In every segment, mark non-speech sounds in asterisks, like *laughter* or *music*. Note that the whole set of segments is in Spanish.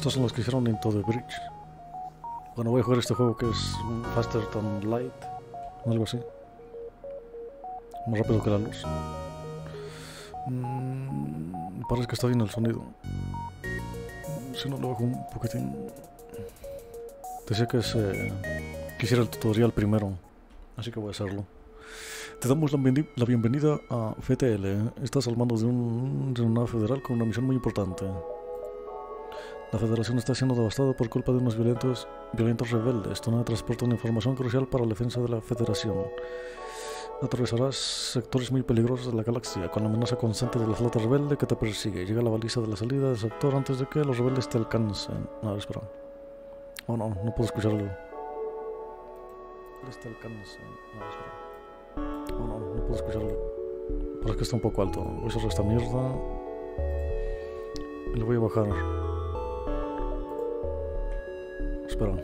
Estos son los que hicieron Into the Bridge. Bueno, voy a jugar este juego que es Faster Than Light. Algo así. Más rápido que la luz. Mm, parece que está bien el sonido. Si no, lo bajo un poquitín. Decía que se quisiera el tutorial primero. Así que voy a hacerlo. Te damos la bienvenida a FTL. ¿eh? Estás al mando de, un, de una federal con una misión muy importante. La federación está siendo devastada por culpa de unos violentos, violentos rebeldes. Tu nave transporta una información crucial para la defensa de la federación. Atravesarás sectores muy peligrosos de la galaxia con la amenaza constante de la flota rebelde que te persigue. Llega la baliza de la salida del sector antes de que los rebeldes te alcancen. Ver, espera. Oh no, no puedo escucharlo. Te alcancen. Ver, espera. Oh no, no puedo escucharlo. Pero es que está un poco alto. Voy a cerrar esta mierda. Y lo voy a bajar. Espera.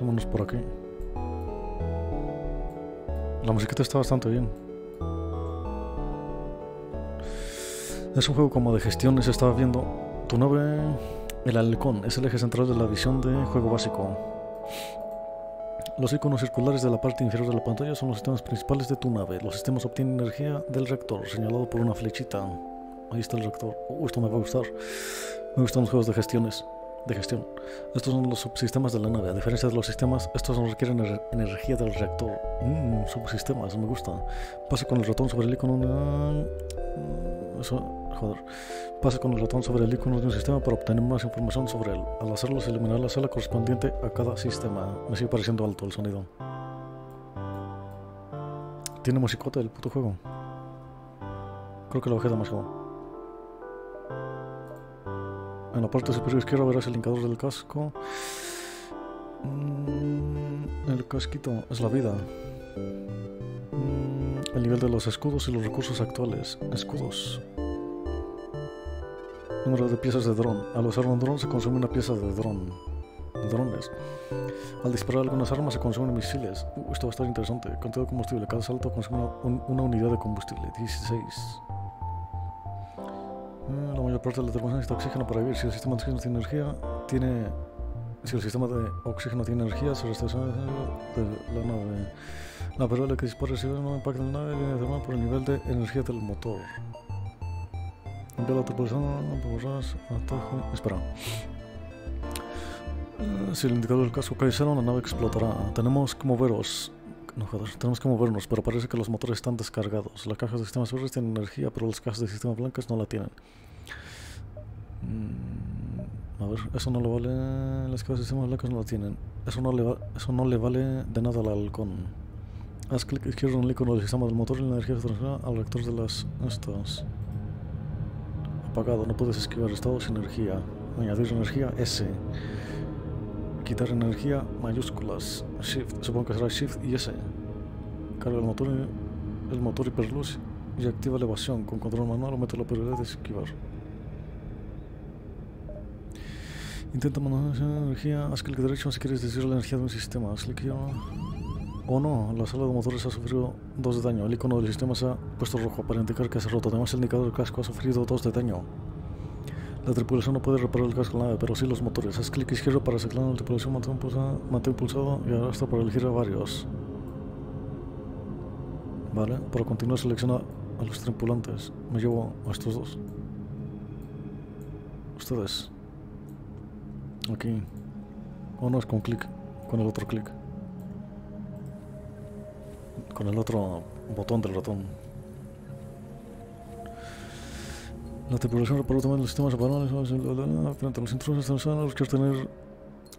Vámonos por aquí. La musiquita está bastante bien. Es un juego como de gestión, se estaba viendo. Tu nave, el halcón, es el eje central de la visión de juego básico. Los iconos circulares de la parte inferior de la pantalla son los sistemas principales de tu nave. Los sistemas obtienen energía del reactor, señalado por una flechita. Ahí está el reactor. Uh, esto me va a gustar. Me gustan los juegos de gestiones. De gestión. Estos son los subsistemas de la nave. A diferencia de los sistemas, estos no requieren ener- energía del reactor. Mmm, subsistemas, me gusta. Pasa con el ratón sobre el icono. de- Eso, joder. Pasa con el ratón sobre el icono de un sistema para obtener más información sobre él. Al hacerlo, se eliminará la sala correspondiente a cada sistema. Me sigue pareciendo alto el sonido. Tiene musicote el puto juego. Creo que lo bajé demasiado. En la parte superior izquierda verás el indicador del casco. Mm, el casquito es la vida. Mm, el nivel de los escudos y los recursos actuales. Escudos. Número de piezas de dron. Al usar un dron se consume una pieza de dron. Drones. Al disparar algunas armas se consumen misiles. Uh, esto va a estar interesante. Cantidad de combustible. Cada salto consume una, un- una unidad de combustible. 16. La parte de la necesita oxígeno para vivir. Si el sistema de oxígeno tiene energía, tiene. Si el sistema de oxígeno tiene energía, se restablece de la nave. La perola que dispara recibe no impacta en la nave viene determinada por el nivel de energía del motor. Envía la tripulación por atajo. Espera. Eh, Si el indicador del casco cae cero, la nave explotará. Tenemos que moveros. No, joder, tenemos que movernos, pero parece que los motores están descargados. Las cajas de sistemas verdes tienen energía, pero las cajas de sistemas blancas no la tienen. Mm, a ver, eso no le vale. Las cajas de blancas no la tienen. Eso no le, va- eso no le vale de nada al halcón. Haz clic izquierdo en el icono del sistema del motor y la energía se transfiere al reactor de las. Estas. Apagado, no puedes esquivar estado sin energía. Añadir energía S. Quitar energía mayúsculas. Shift, supongo que será Shift y S. Carga el motor, y- el motor hiperluz y activa elevación. Con control manual aumenta la prioridad de esquivar. Intenta manejar energía. Haz clic derecho si quieres desviar la energía de un sistema. Haz clic izquierdo. Oh no, la sala de motores ha sufrido 2 de daño. El icono del sistema se ha puesto rojo para indicar que se ha roto. Además, el indicador del casco ha sufrido 2 de daño. La tripulación no puede reparar el casco de nave, pero sí los motores. Haz clic izquierdo para seleccionar la tripulación, mantén pulsado, mantén pulsado y para elegir a varios. Vale, para continuar selecciona a los tripulantes. Me llevo a estos dos. Ustedes. Aquí. O no, es con clic. Con el otro clic. Con el otro botón del ratón. La tripulación reparó también los sistemas apagados frente a los intrusos internacionales luchar tener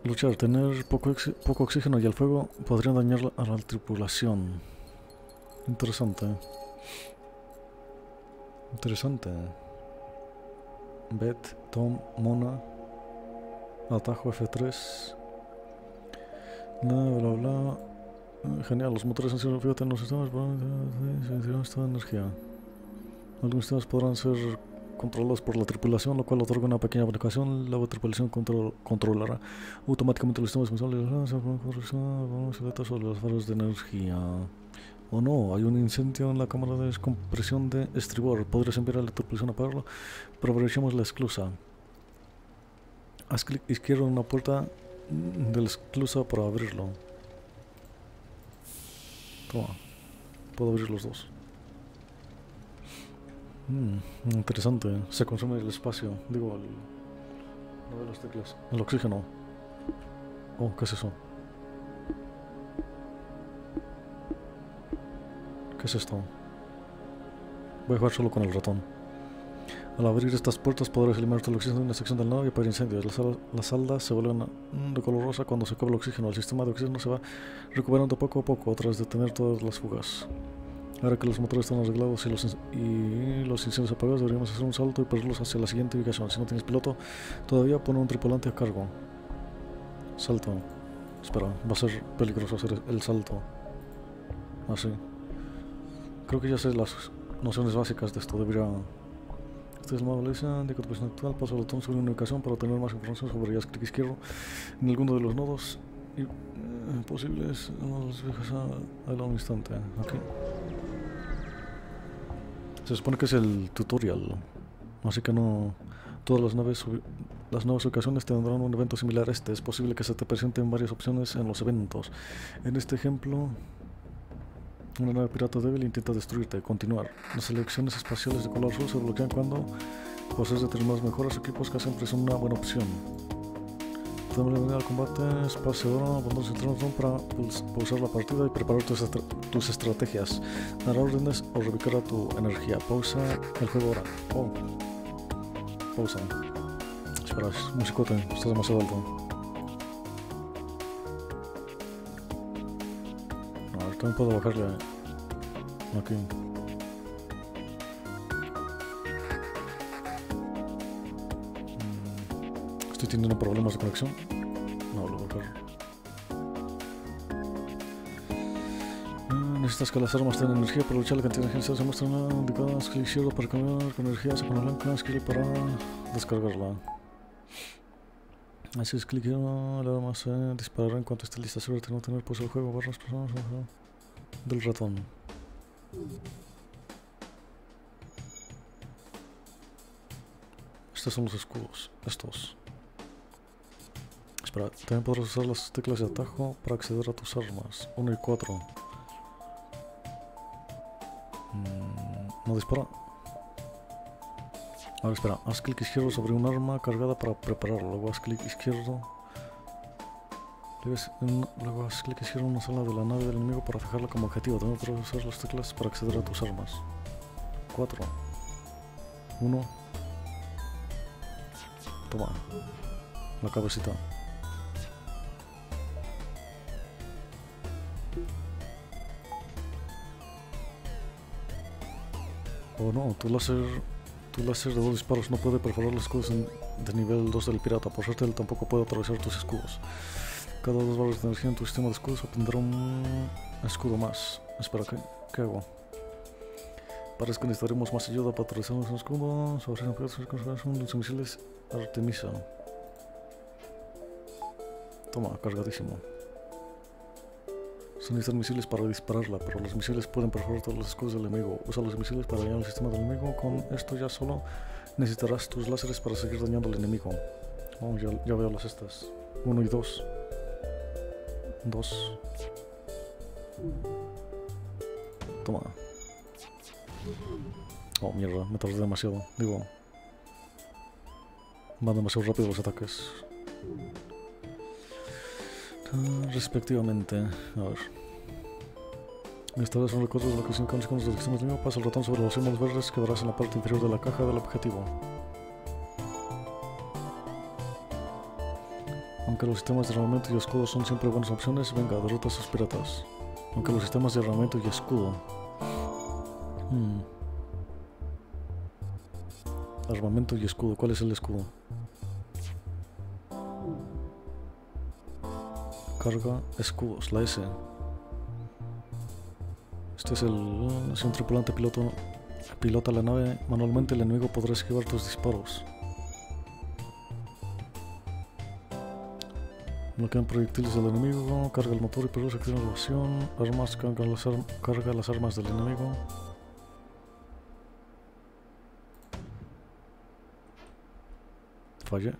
luchar tener poco, poco oxígeno y el fuego podrían dañar a la tripulación. Interesante. Interesante. Bet, Tom, Mona, Atajo F3. Bla bla bla. Eh, Genial, los motores han sido fíjate en los sistemas para esta energía. Algunos sistemas podrán ser controlados por la tripulación, lo cual otorga una pequeña bonificación. La tripulación control- controlará automáticamente los sistemas las sobre los faros de energía. Oh no, hay un incendio en la cámara de descompresión de estribor. Podrías enviar a la tripulación a apagarlo, pero aprovechemos la esclusa. Haz clic izquierdo en una puerta de la esclusa para abrirlo. Toma, puedo abrir los dos. Mm, interesante, se consume el espacio, digo, el, no las teclas, el oxígeno. Oh, ¿qué es eso? ¿Qué es esto? Voy a jugar solo con el ratón. Al abrir estas puertas podrás eliminar todo el oxígeno de una sección del nave y apagar incendios. Las, las aldas se vuelven de color rosa cuando se acaba el oxígeno. El sistema de oxígeno se va recuperando poco a poco tras detener todas las fugas. Ahora que los motores están arreglados y los, y los incendios apagados, deberíamos hacer un salto y perderlos hacia la siguiente ubicación. Si no tienes piloto, todavía pone un tripulante a cargo. Salto. Espera, va a ser peligroso hacer el salto. Así. Creo que ya sé las nociones básicas de esto. Debería... Este es el modo Lisa, indica tu posición actual, paso el botón sobre una ubicación para obtener más información sobre ellas. Clic izquierdo en alguno de los nodos y, eh, posibles los fijas a, a un instante. Se supone que es el tutorial, así que no... Todas las naves, las nuevas ocasiones tendrán un evento similar a este. Es posible que se te presenten varias opciones en los eventos. En este ejemplo, una nave pirata débil intenta destruirte. Continuar. Las selecciones espaciales de color azul se bloquean cuando posees determinadas mejoras equipos que siempre son una buena opción. Podemos bienvenida al combate espaciadora, abundar su para pausar la partida y preparar tus, estra estrategias. Dar órdenes o reubicar a tu energía. Pausa el juego ahora. Oh. Pausa. Espera, es musicote, está demasiado alto. A ver, también puedo bajarle Mm, Estoy teniendo problemas de conexión. No, lo voy a. Mm, Necesitas que las armas tengan energía para luchar. La cantidad de energía se muestra indicada. Clic izquierdo para cambiar con energía. Se pone blanca. Clic para descargarla. Así es clic izquierdo. Le damos a disparar en cuanto esté lista. Sobre no tener pues el juego. Barras personas del ratón. Estos son los escudos. Estos. Espera, también podrás usar las teclas de atajo para acceder a tus armas. 1 y 4. Mm, no dispara. Ahora espera, haz clic izquierdo sobre un arma cargada para prepararlo. Luego haz clic izquierdo. Luego haz clic izquierdo en una sala de la nave del enemigo para fijarla como objetivo. También podrás usar las teclas para acceder a tus armas. 4. 1. Toma. La cabecita. Oh no, tu láser, tu láser de dos disparos no puede perforar los escudos en, de nivel 2 del pirata. Por suerte él tampoco puede atravesar tus escudos. Cada dos barras de energía en tu sistema de escudos obtendrá un escudo más. Espera, ¿qué, qué hago? Parece que necesitaremos más ayuda para atravesar los escudos. Son los misiles Artemisa. Toma, cargadísimo. Se necesitan misiles para dispararla, pero los misiles pueden perforar todos los escudos del enemigo. Usa los misiles para dañar el sistema del enemigo. Con esto ya solo necesitarás tus láseres para seguir dañando al enemigo. Oh, ya, ya veo las estas. Uno y dos. Dos. Toma. Oh, mierda, me tardé demasiado. Digo, van demasiado rápido los ataques. Respectivamente. A ver. Esta vez son recuerdos de lo que se encuentra con los sistemas de. Pasa el ratón sobre los símbolos verdes que verás en la parte inferior de la caja del objetivo. Aunque los sistemas de armamento y escudo son siempre buenas opciones, venga, derrota a esos piratas. Aunque los sistemas de armamento y escudo. Hmm. Armamento y escudo. ¿Cuál es el escudo? Carga escudos, la S. Este es el... Si un tripulante piloto pilota la nave manualmente, el enemigo podrá esquivar tus disparos. Bloquean proyectiles del enemigo, carga el motor y perros activa la evasión, armas, carga las, arm- carga las armas del enemigo. Fallé.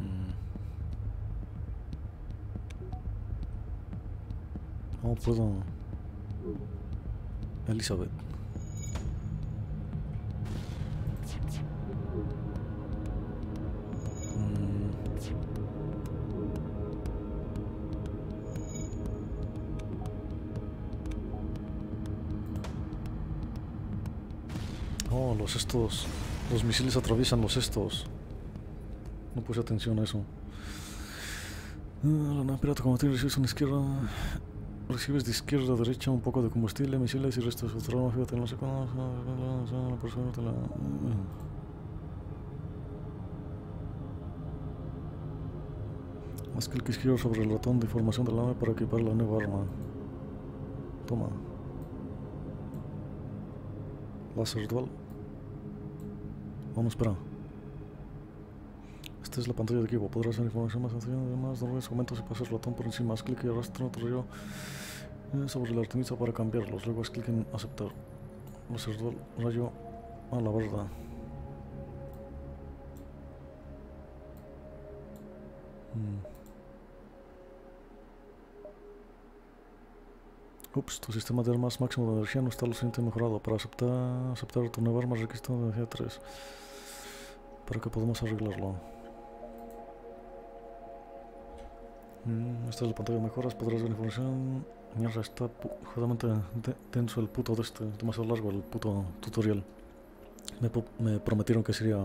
Mm. No puedo. Elizabeth. Estos. Los misiles atraviesan los estos. No puse atención a eso. Ah, La nave pirata combatir recibes una izquierda. Recibes de izquierda a derecha un poco de combustible, misiles y restos de. Fíjate, no te la. Haz clic izquierdo sobre el ratón de información de la nave para equipar la nueva arma. Toma. Láser dual. Vamos, espera. Esta es la pantalla de equipo. Podrás ver información más sencilla. Además, no olvides comentos y pasas el ratón por encima. Haz clic y arrastra otro rollo eh, sobre la artemisa para cambiarlos. Luego haz clic en aceptar. Láser dual. Rayo a la verdad. Mm. Ups, tu sistema de armas máximo de energía no está lo suficiente mejorado. Para aceptar, aceptar tu nueva arma requisito de energía 3. Para que podamos arreglarlo. Mm, esta es la pantalla de mejoras. Podrás ver información. Mierda, está jodidamente de- denso el puto de este. Demasiado largo el puto tutorial. Me, me prometieron que sería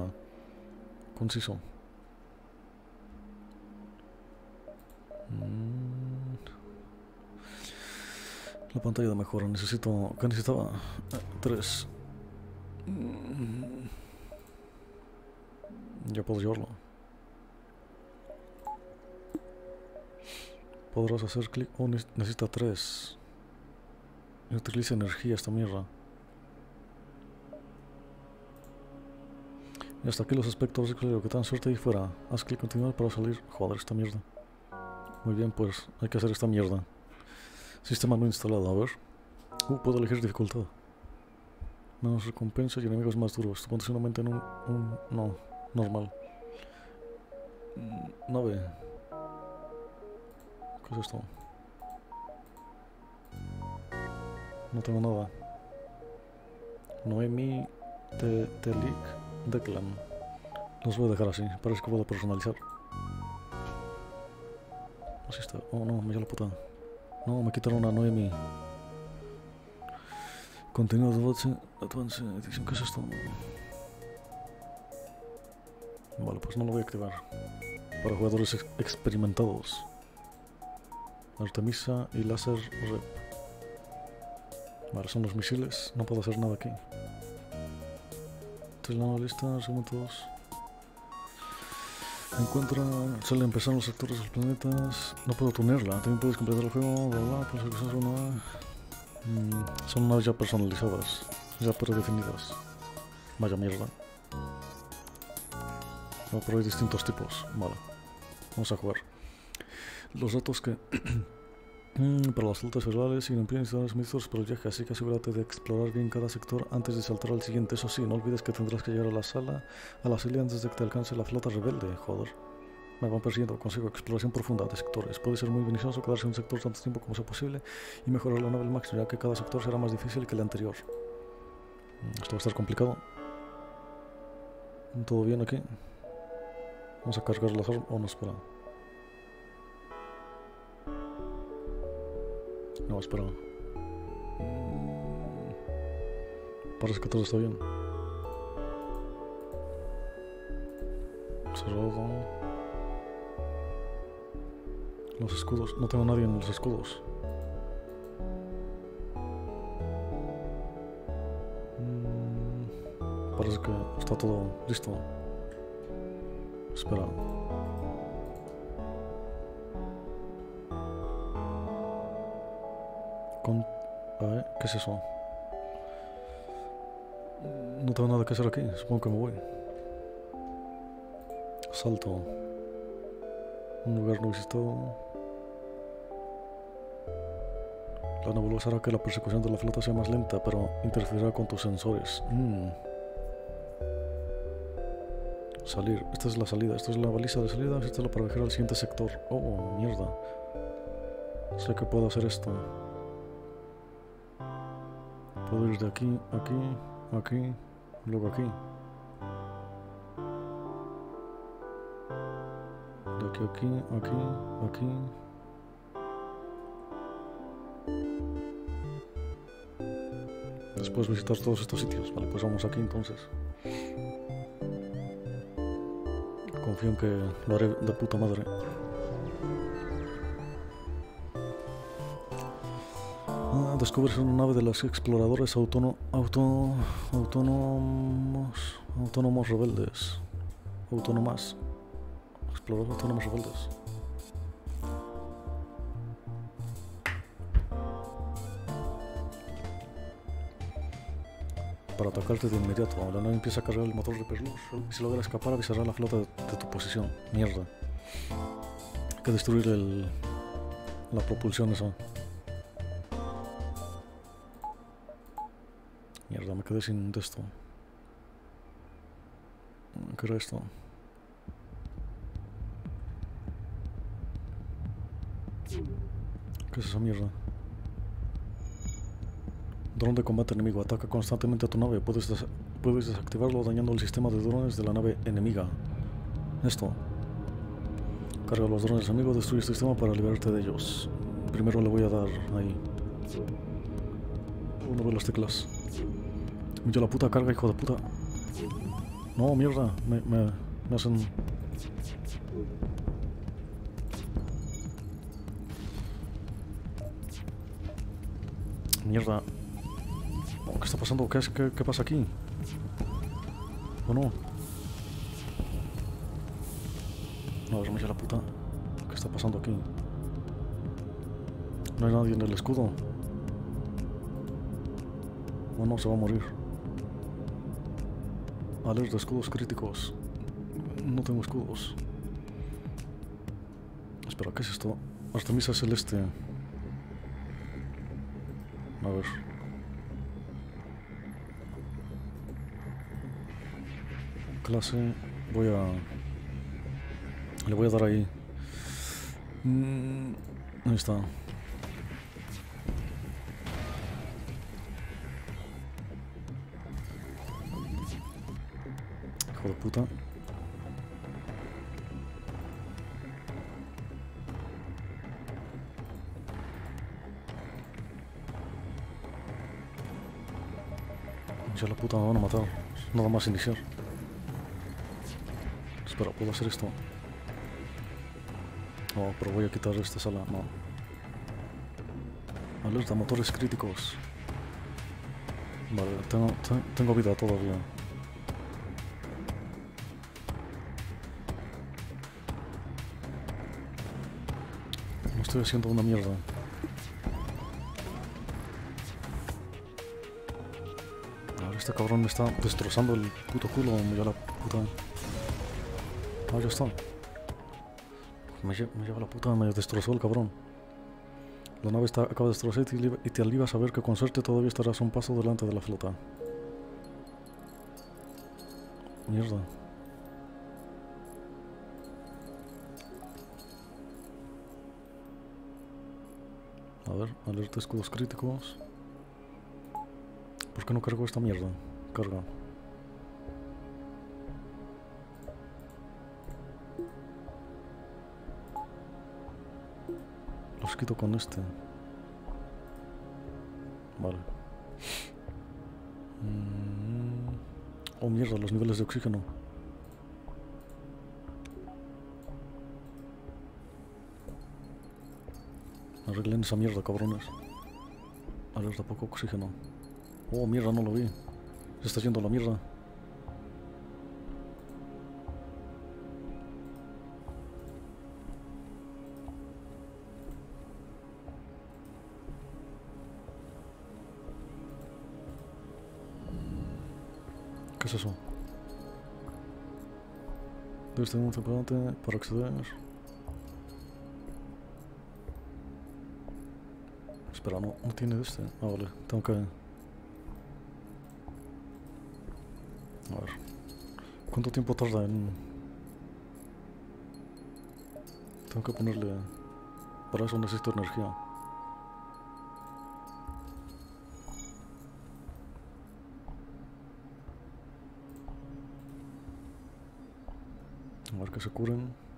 conciso. Mm. La pantalla de mejora, necesito... ¿Qué necesitaba? Tres. Mm. Ya puedo llevarlo. Podrás hacer clic... Oh, ne- necesita tres. Utiliza energía esta mierda. Y hasta aquí los aspectos de lo que tan suerte ahí fuera. Haz clic continuar para salir. Joder, esta mierda. Muy bien, pues hay que hacer esta mierda. Sistema no instalado, a ver. Uh, puedo elegir dificultad. Menos recompensa y enemigos más duros. Condicionalmente en un, un. No, normal. Mm, Nave. ¿Qué es esto? No tengo nada. Noemi de Telik Declan. Los voy a dejar así. Parece que puedo personalizar. Así está. Oh no, me dio la puta. No, me quitaron la 9 Contenido de voce, advance, ¿qué es esto? Vale, pues no lo voy a activar. Para jugadores experimentados. Artemisa y láser rep. Vale, son los misiles. No puedo hacer nada aquí. Entonces, la lista, segundo todos. Encuentra, sale a empezar los sectores de los planetas. No puedo tunearla, también puedes completar el juego, bla bla, pues, pero cosas mm, son una. son naves ya personalizadas, ya predefinidas. Vaya mierda. No, pero hay distintos tipos. Vale. Vamos a jugar. Los datos que. *clears throat* Mm, para las altas verbales siguen instalar ministros el viaje, así que asegúrate de explorar bien cada sector antes de saltar al siguiente. Eso sí, no olvides que tendrás que llegar a la sala, a la salida antes de que te alcance la flota rebelde. Joder. Me van persiguiendo, consigo exploración profunda de sectores. Puede ser muy beneficioso quedarse en un sector tanto tiempo como sea posible y mejorar la nave al máximo, ya que cada sector será más difícil que el anterior. Mm, Esto va a estar complicado. ¿Todo bien aquí? Vamos a cargar las armas. Oh, no, espera. No, espera. Mm, Parece que todo está bien. Cerrado. Los escudos. No tengo nadie en los escudos. Mm, Parece que está todo listo. Espera. Con... A ver, ¿qué es eso? No tengo nada que hacer aquí, supongo que me voy. Salto. Un lugar no visitado. La nebulosa hará que la persecución de la flota sea más lenta, pero interferirá con tus sensores. Mm. Salir. Esta es la salida. Esta es la baliza de salida. Esta es la para viajar al siguiente sector. Oh, mierda. Sé que puedo hacer esto. Puedo ir de aquí, aquí, aquí, luego aquí. De aquí, aquí, aquí, aquí. Después visitar todos estos sitios. Vale, pues vamos aquí entonces. Confío en que lo haré de puta madre. Descubres una nave de los exploradores autóno, auto, autónomos, autónomos rebeldes. Autónomas. Exploradores autónomos rebeldes. Para atacarte de inmediato. La nave empieza a cargar el motor de Perlus. Si logra escapar, avisará a la flota de, de tu posición. Mierda. Hay que destruir el, la propulsión esa. Quedé sin de esto. ¿Qué era esto? ¿Qué es esa mierda? Dron de combate enemigo. Ataca constantemente a tu nave. Puedes, des puedes desactivarlo dañando el sistema de drones de la nave enemiga. Esto. Carga los drones enemigos, destruye el sistema para liberarte de ellos. Primero le voy a dar ahí. Uno de las teclas. Yo la puta carga, hijo de puta. No, mierda. Me, me, hacen... Mierda. Oh, ¿Qué está pasando? ¿Qué, es, qué, qué pasa aquí? ¿O no? No, es la puta. ¿Qué está pasando aquí? No hay nadie en el escudo. Bueno, se va a morir. Alerta, escudos críticos. No tengo escudos. Espera, ¿qué es esto? Artemisa celeste. A ver. Clase. Voy a... Le voy a dar ahí. Mm, ahí está. Puta. Ya la puta me van a matar. Nada más iniciar. Espera, ¿puedo hacer esto? No, pero voy a quitar esta sala. No. Alerta, motores críticos. Vale, tengo, te- tengo vida todavía. Estoy haciendo una mierda. A ver, este cabrón me está destrozando el puto culo. Ya la puta. Ah, ya está. Me, lle- me lleva la puta, me destrozó el cabrón. La nave está, acaba de destrozar y te, aliva- y te alivia saber que con suerte todavía estarás un paso delante de la flota. Mierda. A ver, alerta escudos críticos. ¿Por qué no cargo esta mierda? Carga. Los quito con este. Vale. Mm. Oh mierda, los niveles de oxígeno. Arreglen esa mierda, cabrones. Alerta poco oxígeno. Oh, mierda, no lo vi. Se está yendo la mierda. ¿Qué es eso? Desde un zapate para acceder. Però non, non tiene queste. No, vale, então cá. Ora. Quanto tempo eu tardei? Tenho que ponerle. Para eso necesito energía. A ver que se curen.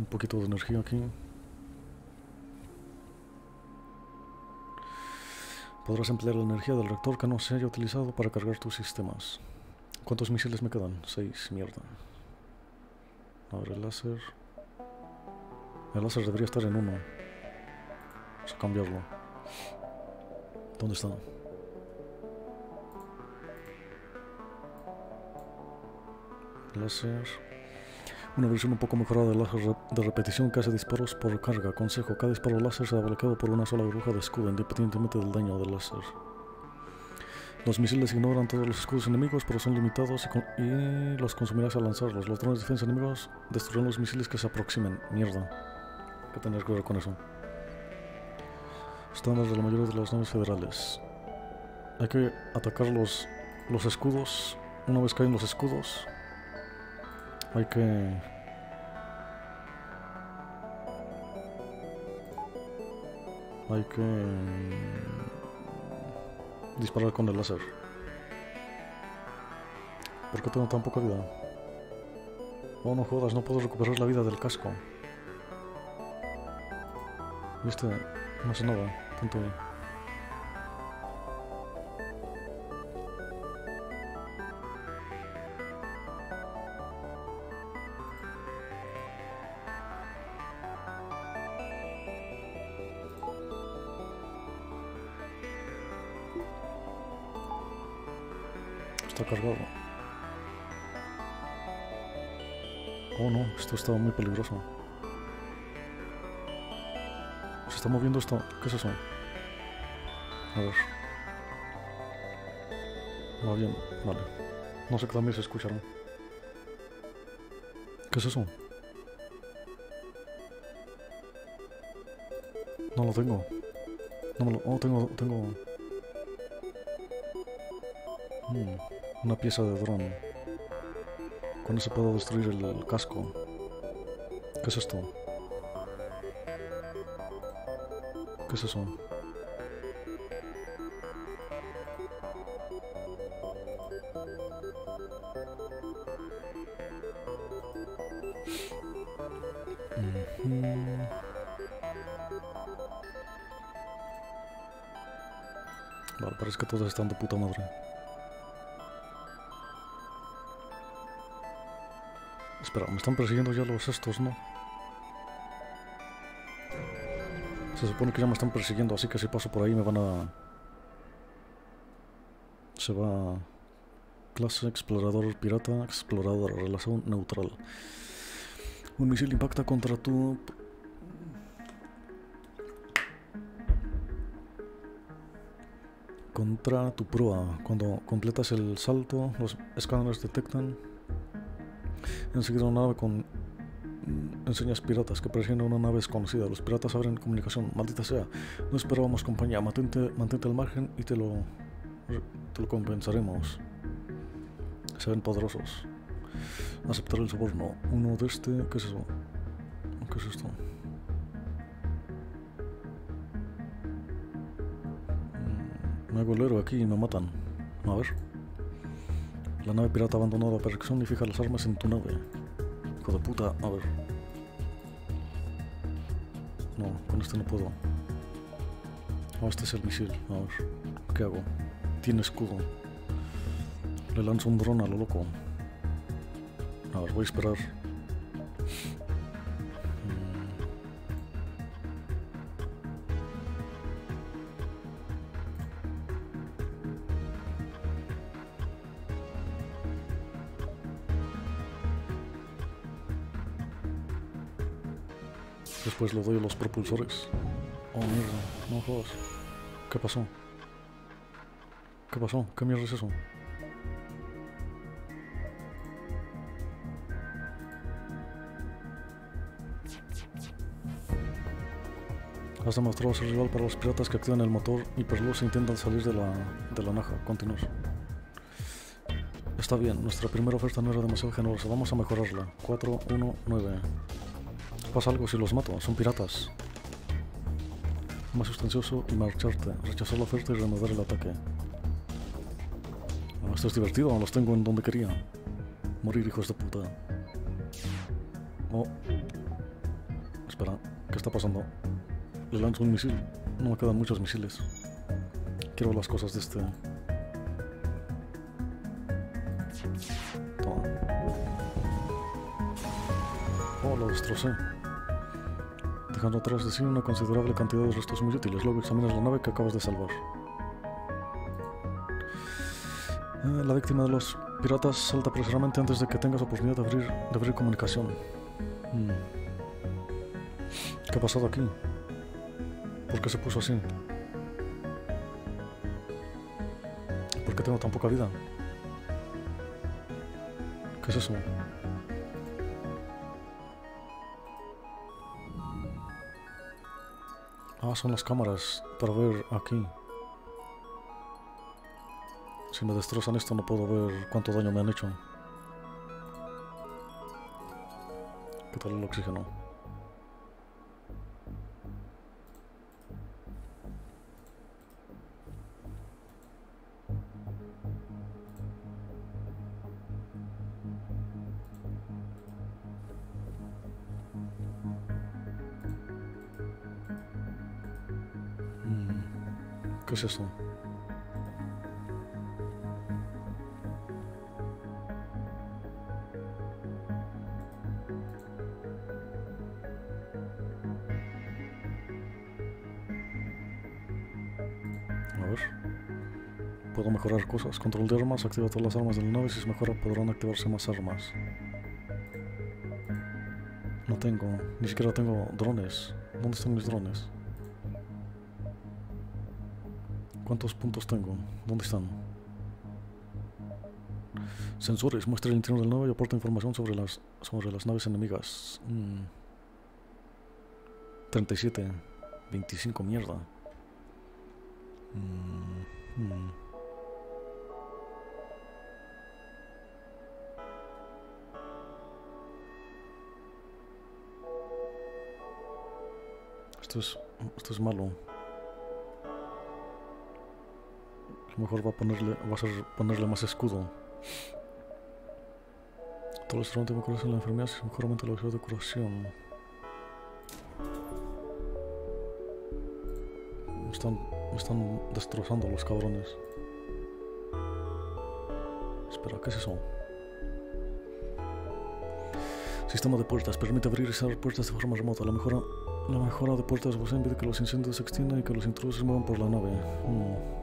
Un poquito de energía aquí. Podrás emplear la energía del reactor que no se haya utilizado para cargar tus sistemas. ¿Cuántos misiles me quedan? Seis, mierda. A ver, el láser... El láser debería estar en uno. Vamos a cambiarlo. ¿Dónde está? Láser... Una versión un poco mejorada del láser de repetición que hace disparos por carga. Consejo, cada disparo láser será bloqueado por una sola burbuja de escudo, independientemente del daño del láser. Los misiles ignoran todos los escudos enemigos, pero son limitados y, y los consumirás al lanzarlos. Los drones de defensa enemigos destruirán los misiles que se aproximen. Mierda. ¿Qué tendrás que ver con eso? Estándar de la mayoría de las naves federales. Hay que atacar los, los escudos. Una vez caen los escudos, hay que... Hay que... Disparar con el láser. ¿Por qué tengo tan poca vida? Oh, no jodas, no puedo recuperar la vida del casco. Viste, no sé nada, tanto Está muy peligroso. Se está moviendo esto. ¿Qué es eso? A ver. Va bien, vale. No sé que también se escucharon. ¿Qué es eso? No lo tengo. No me lo... Oh, tengo... tengo... Hmm, una pieza de dron. Con eso puedo destruir el casco. ¿Qué es esto? ¿Qué es eso? Vale, parece que todos están de puta madre. Espera, me están persiguiendo ya los estos, ¿no? Se supone que ya me están persiguiendo, así que si paso por ahí me van a... Se va... Clase explorador pirata, explorador, relación neutral. Un misil impacta contra tu... Contra tu proa. Cuando completas el salto, los escáneres detectan enseguida una nave con mm, enseñas piratas que a una nave desconocida. Los piratas abren comunicación. Maldita sea. No esperábamos compañía. Mantente, mantente al margen y te lo, te lo compensaremos. Se ven poderosos. Aceptar el soborno. Uno de este... ¿Qué es eso? ¿Qué es esto? Mm, Me hago el héroe aquí y me matan. A ver. La nave pirata abandonada perfección y fija las armas en tu nave. Hijo de puta, a ver. No, con este no puedo. Oh, este es el misil. A ver, ¿qué hago? Tiene escudo. Le lanzo un dron a lo loco. A ver, voy a esperar. Después le doy a los propulsores. Oh, mierda, no jodas. ¿Qué pasó? ¿Qué pasó? ¿Qué mierda es eso? Has demostrado ser rival para los piratas que activan el motor hiperluz e intentan salir de la, de la naja. Continuar. Está bien, nuestra primera oferta no era demasiado generosa. Vamos a mejorarla. 419. Pasa algo si los mato. Son piratas. Más sustancioso y marcharte. Rechazar la oferta y reanudar el ataque. Esto es divertido. Los tengo en donde quería. Morir, hijos de puta. Oh. Espera. ¿Qué está pasando? Le lanzo un misil. No me quedan muchos misiles. Quiero las cosas de este. Toma. Oh, lo destrocé. Dejando atrás de sí una considerable cantidad de restos muy útiles. Luego examinas la nave que acabas de salvar. Eh, la víctima de los piratas salta apresuradamente antes de que tengas oportunidad de abrir, de abrir comunicación. Hmm. ¿Qué ha pasado aquí? ¿Por qué se puso así? ¿Por qué tengo tan poca vida? ¿Qué es eso? Ah, son las cámaras para ver aquí. Si me destrozan esto no puedo ver cuánto daño me han hecho. ¿Qué tal el oxígeno? Mm, ¿Qué es eso? A ver. Puedo mejorar cosas. Control de armas. Activa todas las armas de la nave. Si se mejora podrán activarse más armas. No tengo. Ni siquiera tengo drones. ¿Dónde están mis drones? ¿Cuántos puntos tengo? ¿Dónde están? Sensores. Muestra el interior del nave y aporta información sobre las, sobre las naves enemigas. Mm. 37. 25. Mierda. Mm, mm. Esto es, esto es malo. Mejor va a ponerle, va a ser ponerle más escudo. Todos los restaurantes mejoran en la enfermedad si mejor aumenta la velocidad de curación. Me están, me están destrozando los cabrones. Espera, ¿qué es eso? Sistema de puertas. Permite abrir y cerrar puertas de forma remota. La mejora, la mejora de puertas posee impide que los incendios se extiendan y que los intrusos se muevan por la nave. Mm.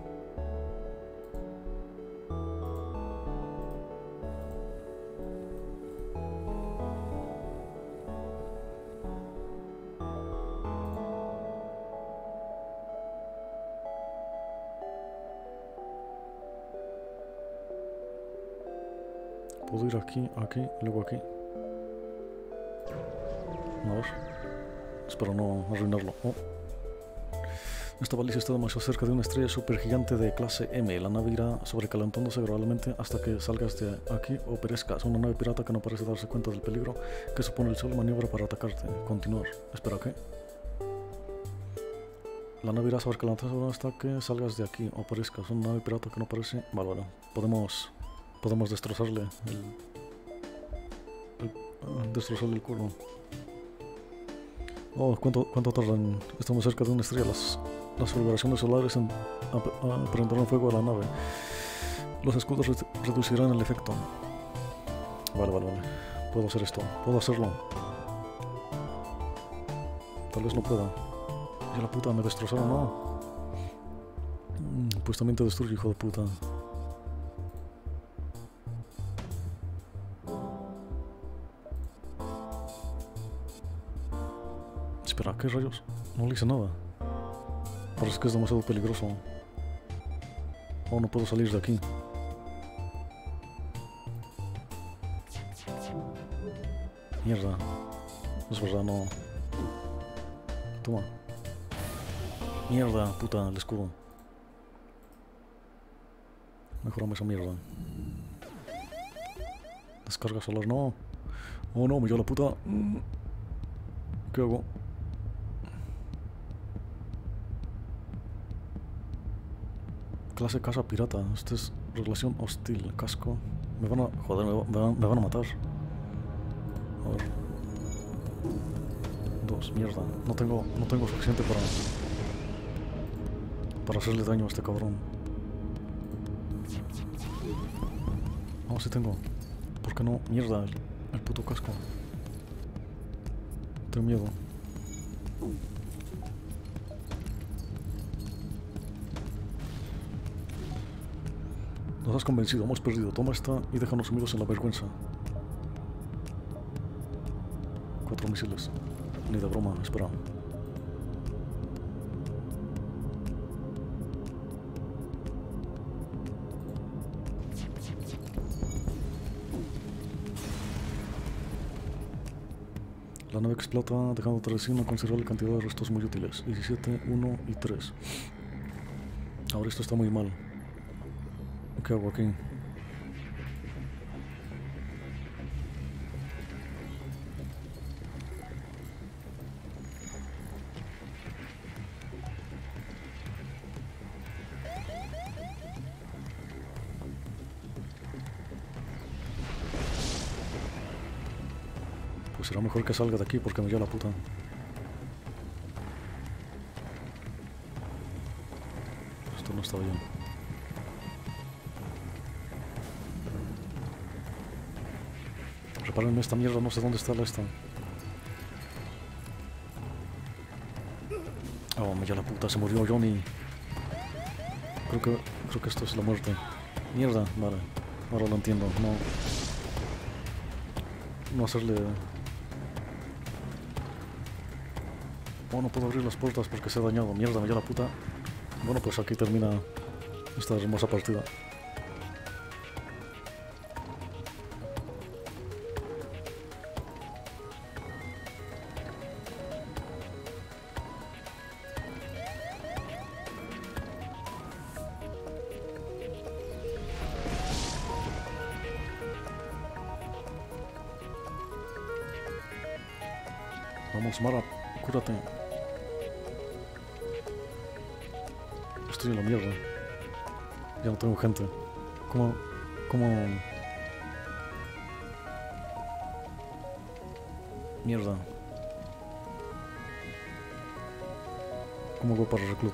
Aquí, aquí, luego aquí. A ver. Espero no arruinarlo. Oh. Esta baliza está demasiado cerca de una estrella supergigante de clase M. La nave irá sobrecalentándose gradualmente hasta que salgas de aquí o perezcas. Una nave pirata que no parece darse cuenta del peligro que supone el sol maniobra para atacarte. Continuar. Espera, ¿qué? La nave irá sobrecalentándose hasta que salgas de aquí o perezcas. Una nave pirata que no parece... Vale, vale. Podemos podemos destrozarle el, destrozarle el culo. Oh, ¿cuánto, cuánto tardan? Estamos cerca de una estrella. Las, las fulguraciones solares en, fuego a la nave. Los escudos re reducirán el efecto. Vale, vale, vale. Puedo hacer esto. Puedo hacerlo. Tal vez no pueda. Y la puta me destrozaron, ¿no? Mm, pues también te destruye, hijo de puta. ¿Qué rayos? No le hice nada. Parece que es demasiado peligroso. Oh, no puedo salir de aquí. Mierda. Es verdad, no. Toma. Mierda, puta, el escudo. Mejorame esa mierda. Descarga solar, no. Oh no, me lleva la puta. ¿Qué hago? Clase casa pirata. Esta es relación hostil. Casco. Me van a... Joder, me, va- me van, a matar. A ver. Dos, mierda. No tengo, no tengo suficiente para... Para hacerle daño a este cabrón. No, sí tengo. ¿Por qué no? Mierda, el, el puto casco. Tengo miedo. Nos has convencido, hemos perdido. Toma esta y déjanos sumidos en la vergüenza. Cuatro misiles. Ni de broma, espera. La nave explota dejando tras sí una considerable cantidad de restos muy útiles. 17, 1 y 3. Ahora esto está muy mal. ¿Qué hago aquí? Pues será mejor que salga de aquí porque me lleva la puta. Esto no está bien. Repárenme esta mierda, no sé dónde está la esta. Oh, me lleva la puta, se murió Johnny. Creo que, creo que esto es la muerte. Mierda, vale. Ahora lo entiendo, no... No hacerle... Oh, no puedo abrir las puertas porque se ha dañado. Mierda, me lleva la puta. Bueno, pues aquí termina esta hermosa partida.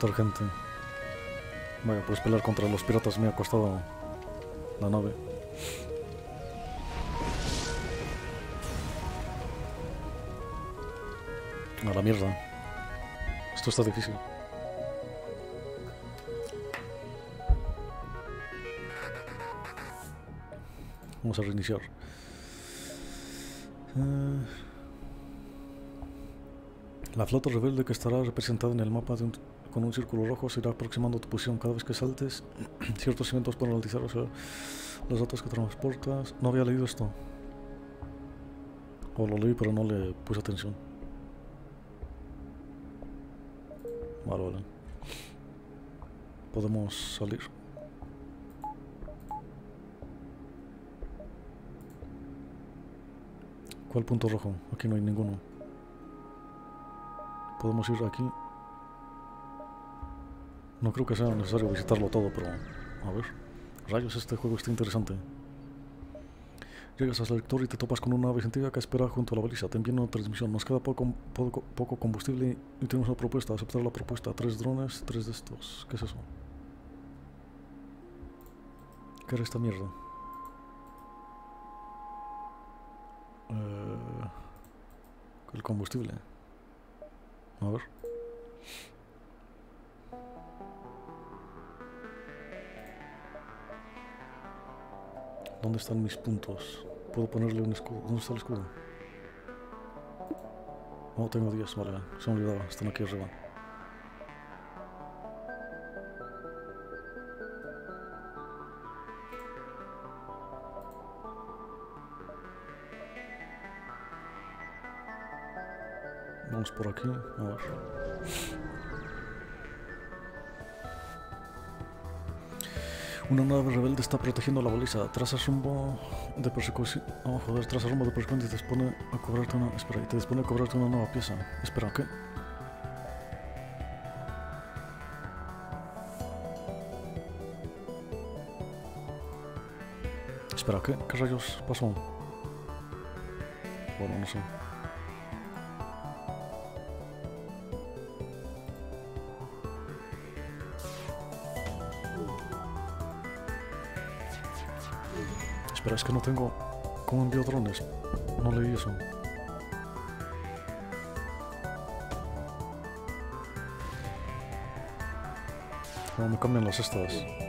Reclutar gente? Vaya, pues pelear contra los piratas me ha costado la nave. A la mierda. Esto está difícil. Vamos a reiniciar. Eh, La flota rebelde que estará representada en el mapa de un- con un círculo rojo se irá aproximando tu posición cada vez que saltes. *clears throat* Ciertos eventos pueden realizar o sea, los datos que transportas. No había leído esto. O lo leí pero no le puse atención. Vale, vale. Podemos salir. ¿Cuál punto rojo? Aquí no hay ninguno. Podemos ir aquí. No creo que sea necesario visitarlo todo, pero... A ver. Rayos, este juego está interesante. Llegas al sector y te topas con una nave científica que espera junto a la baliza. Te envían una transmisión. Nos queda poco, poco, poco combustible y tenemos una propuesta. Aceptar la propuesta. Tres drones, tres de estos. ¿Qué es eso? ¿Qué era esta mierda? Eh, el combustible. A ver. ¿Dónde están mis puntos? ¿Puedo ponerle un escudo? ¿Dónde está el escudo? No, tengo 10, vale, se me olvidaba, están aquí arriba. Vamos por aquí, a ver. Una nave rebelde está protegiendo la baliza. Traza rumbo de persecución. Oh, joder, traza rumbo de persecución y te dispone a cobrarte una. Espera, y te dispone a cobrarte una nueva pieza. Espera, ¿qué? Espera, ¿qué? ¿Qué rayos pasó? Bueno, no sé. Es que no tengo... ¿Cómo envío drones? No leí eso. No, me cambian las estas.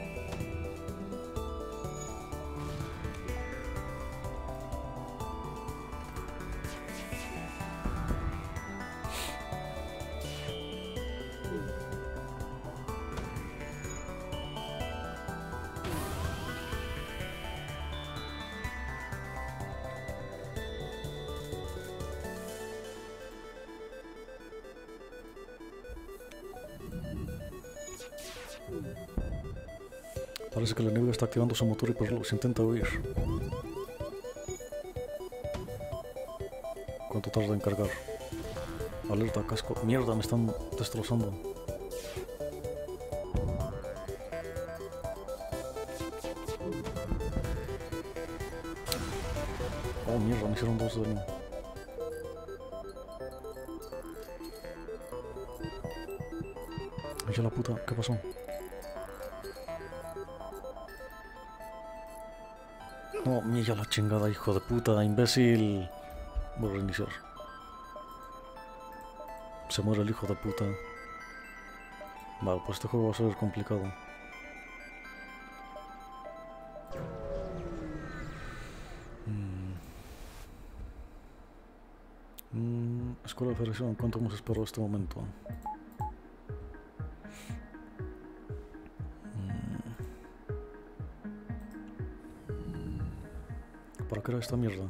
Parece que el enemigo está activando su motor y por lo se intenta huir. ¿Cuánto tarda en cargar? Alerta, casco. Mierda, me están destrozando. Oh, mierda, me hicieron dos de daño. Ya la puta, ¿qué pasó? Mira la chingada, hijo de puta, imbécil. Voy a reiniciar. Se muere el hijo de puta. Vale, pues este juego va a ser complicado. Mm. Mm, escuela de federación, ¿cuánto hemos esperado este momento? ¿Para qué era esta mierda?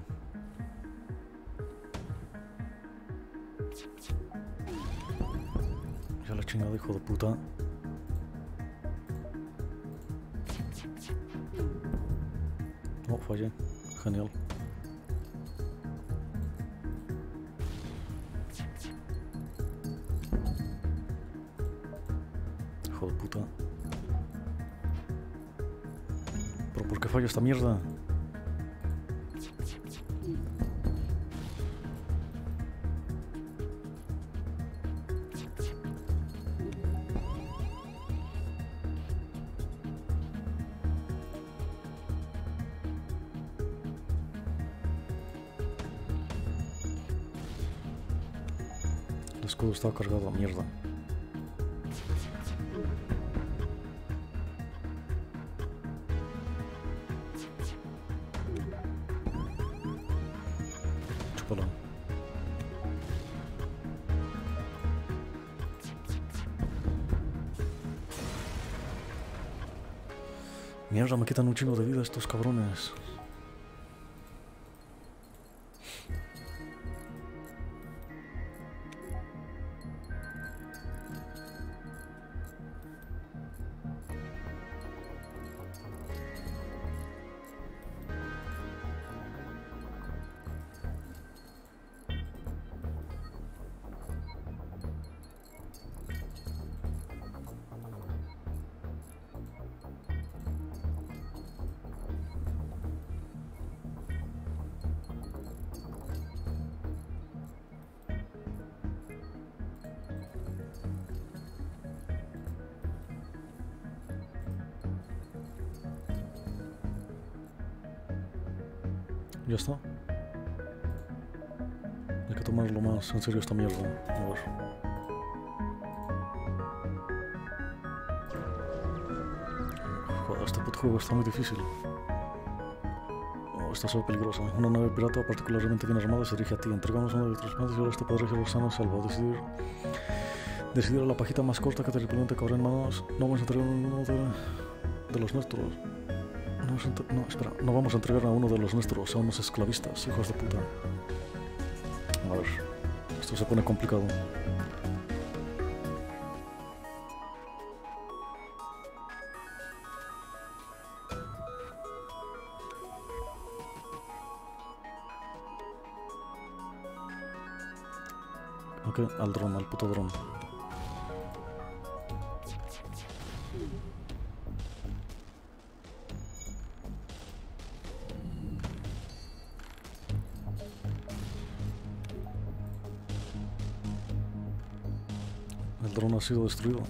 Ya la chingada, hijo de puta. Oh, fallé. Genial. Hijo de puta. ¿Pero por qué falla esta mierda? Está cargado mierda. Mierda, me quitan un chingo de vida estos cabrones. Más en serio esta mierda. A ver. Joder, este puto juego está muy difícil. Oh, esta es peligrosa. Una nave pirata particularmente bien armada se dirige a ti. Entregamos uno de nuestros medios y ahora este podrá ser sano salvo. Decidir, decidir a la pajita más corta que terriblemente cabrá en manos. No vamos a entregar uno de, de los nuestros. No, espera, no vamos a entregar a uno de los nuestros, a unos esclavistas, hijos de puta. Esto se pone complicado. Ok, al dron, al puto dron. Sido destruido.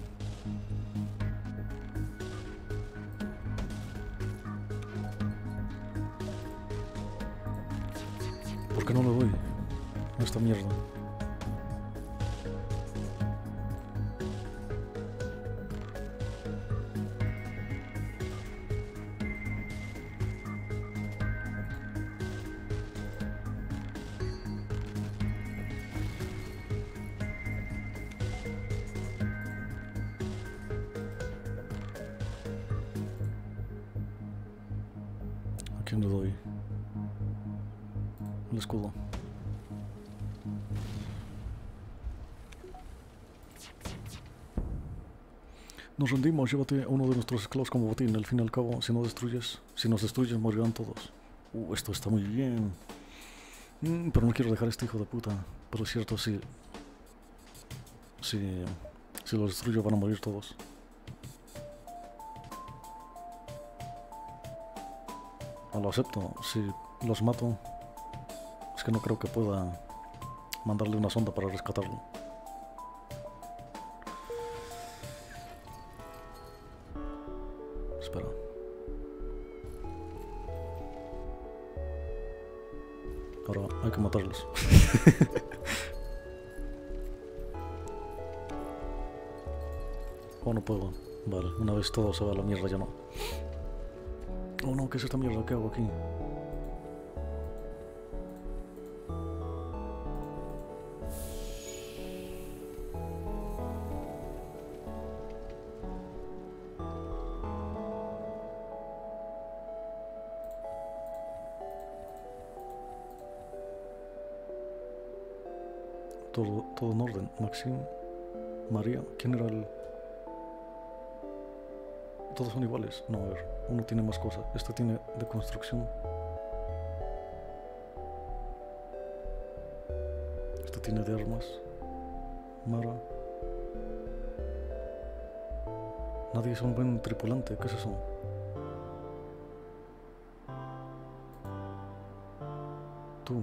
¿A quién le doy? El escudo. Nos rendimos, llévate a uno de nuestros esclavos como botín. Al fin y al cabo, si no destruyes, si nos destruyes, morirán todos. Uh, esto está muy bien. Mm, pero no quiero dejar a este hijo de puta. Pero es cierto, si... Si... Si los destruyo van a morir todos. No lo acepto. Si los mato, es que no creo que pueda mandarle una sonda para rescatarlo. Espera. Ahora hay que matarlos. *laughs* oh, no puedo. Vale, una vez todo se va a la mierda ya no. Oh no, ¿qué es esta mierda? ¿Qué hago aquí? Todo, todo en orden. Maxim, María, ¿quién era el...? Todos son iguales. No, a ver, uno tiene más cosas. Este tiene de construcción. Este tiene de armas. Mara. Nadie es un buen tripulante. ¿Qué es eso? Tú.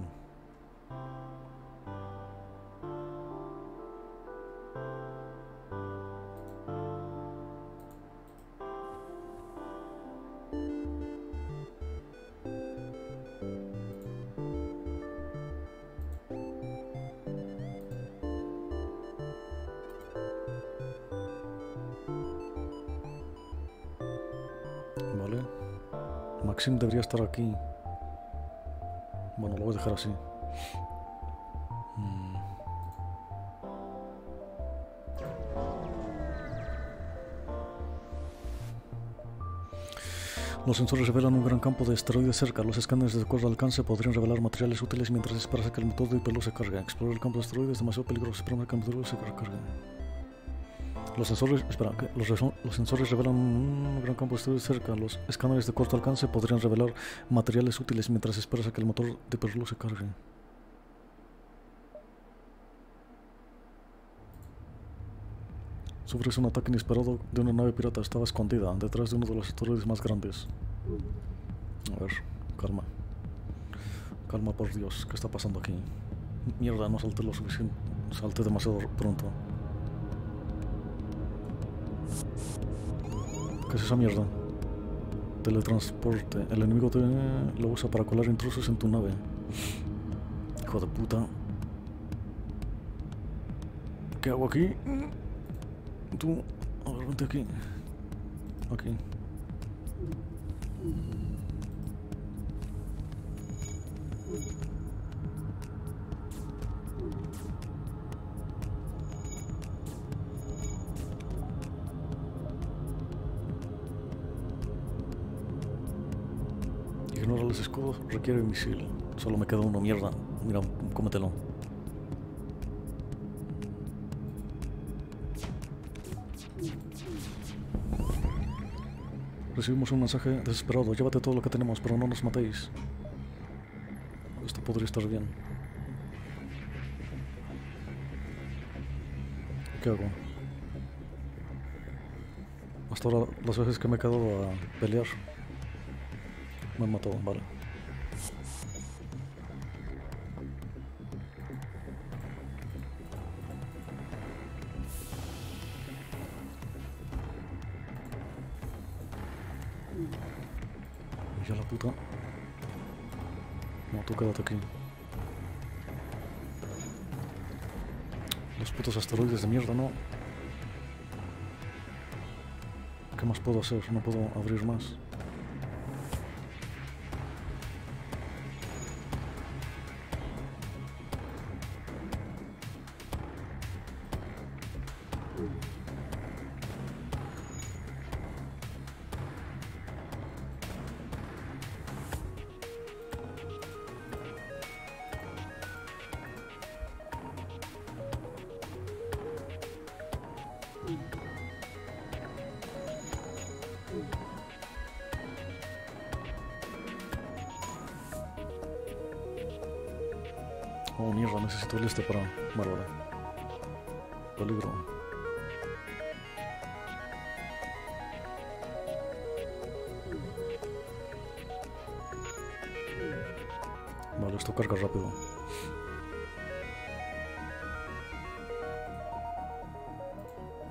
Estar aquí. Bueno, lo voy a dejar así. Mm. Los sensores revelan un gran campo de esteroides cerca. Los escáneres de corto alcance podrían revelar materiales útiles mientras esperas que el motor de hiperluz se cargue. Explorar el campo de esteroides es demasiado peligroso. Espera a que el motor se recargue. Los sensores, espera, los, sensores revelan un gran campo esteroides cerca. Los escáneres de corto alcance podrían revelar materiales útiles mientras esperas a que el motor de hiperluz se cargue. Sufres un ataque inesperado de una nave pirata. Estaba escondida detrás de uno de los asteroides más grandes. A ver, calma. Calma, por Dios. ¿Qué está pasando aquí? Mierda, no salté lo suficiente. Salté demasiado pronto. ¿Qué es esa mierda? Teletransporte. El enemigo te lo usa para colar intrusos en tu nave. Hijo de puta. ¿Qué hago aquí? Tú, a ver, vente aquí. Aquí. los escudos requiere misil. Solo me queda uno, mierda. Mira, cómetelo. Recibimos un mensaje desesperado. Llévate todo lo que tenemos, pero no nos matéis. Esto podría estar bien. ¿Qué hago? Hasta ahora las veces que me he quedado a pelear me matado, vale. Ya la puta. No, tú quédate aquí. Los putos asteroides de mierda, no. ¿Qué más puedo hacer? No puedo abrir más. Oh, mierda, necesito el este para Bárbara. Peligro. Vale, esto carga rápido.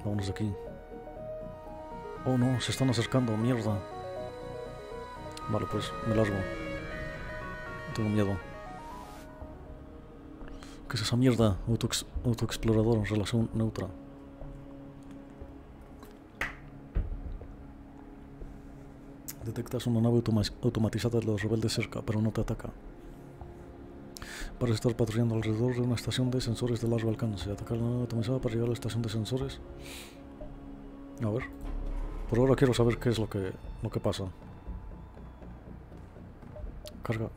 Vámonos de aquí. Oh no, se están acercando, mierda. Vale, pues me largo. Tengo miedo. ¿Qué es esa mierda? Autoex autoexplorador, relación neutra. Detectas una nave automa automatizada de los rebeldes cerca, pero no te ataca. Parece estar patrullando alrededor de una estación de sensores de largo alcance. Atacar la nave automatizada para llegar a la estación de sensores. A ver. Por ahora quiero saber qué es lo que, lo que pasa. Carga.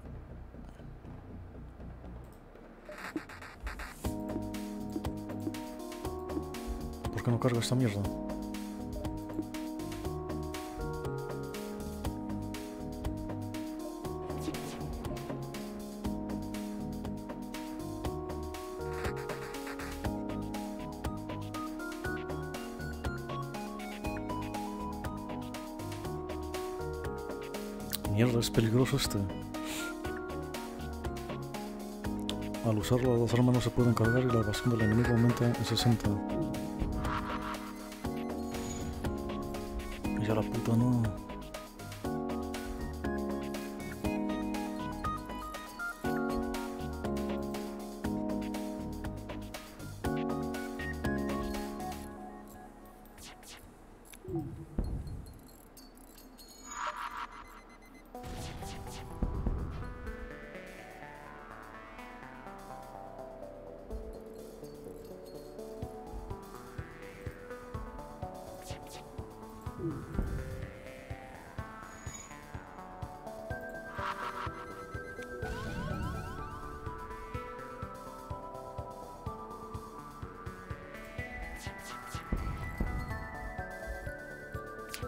Qué no carga esta mierda? Mierda, es peligroso este. Al usarlo, las armas no se pueden cargar y la evasión del enemigo aumenta en 60.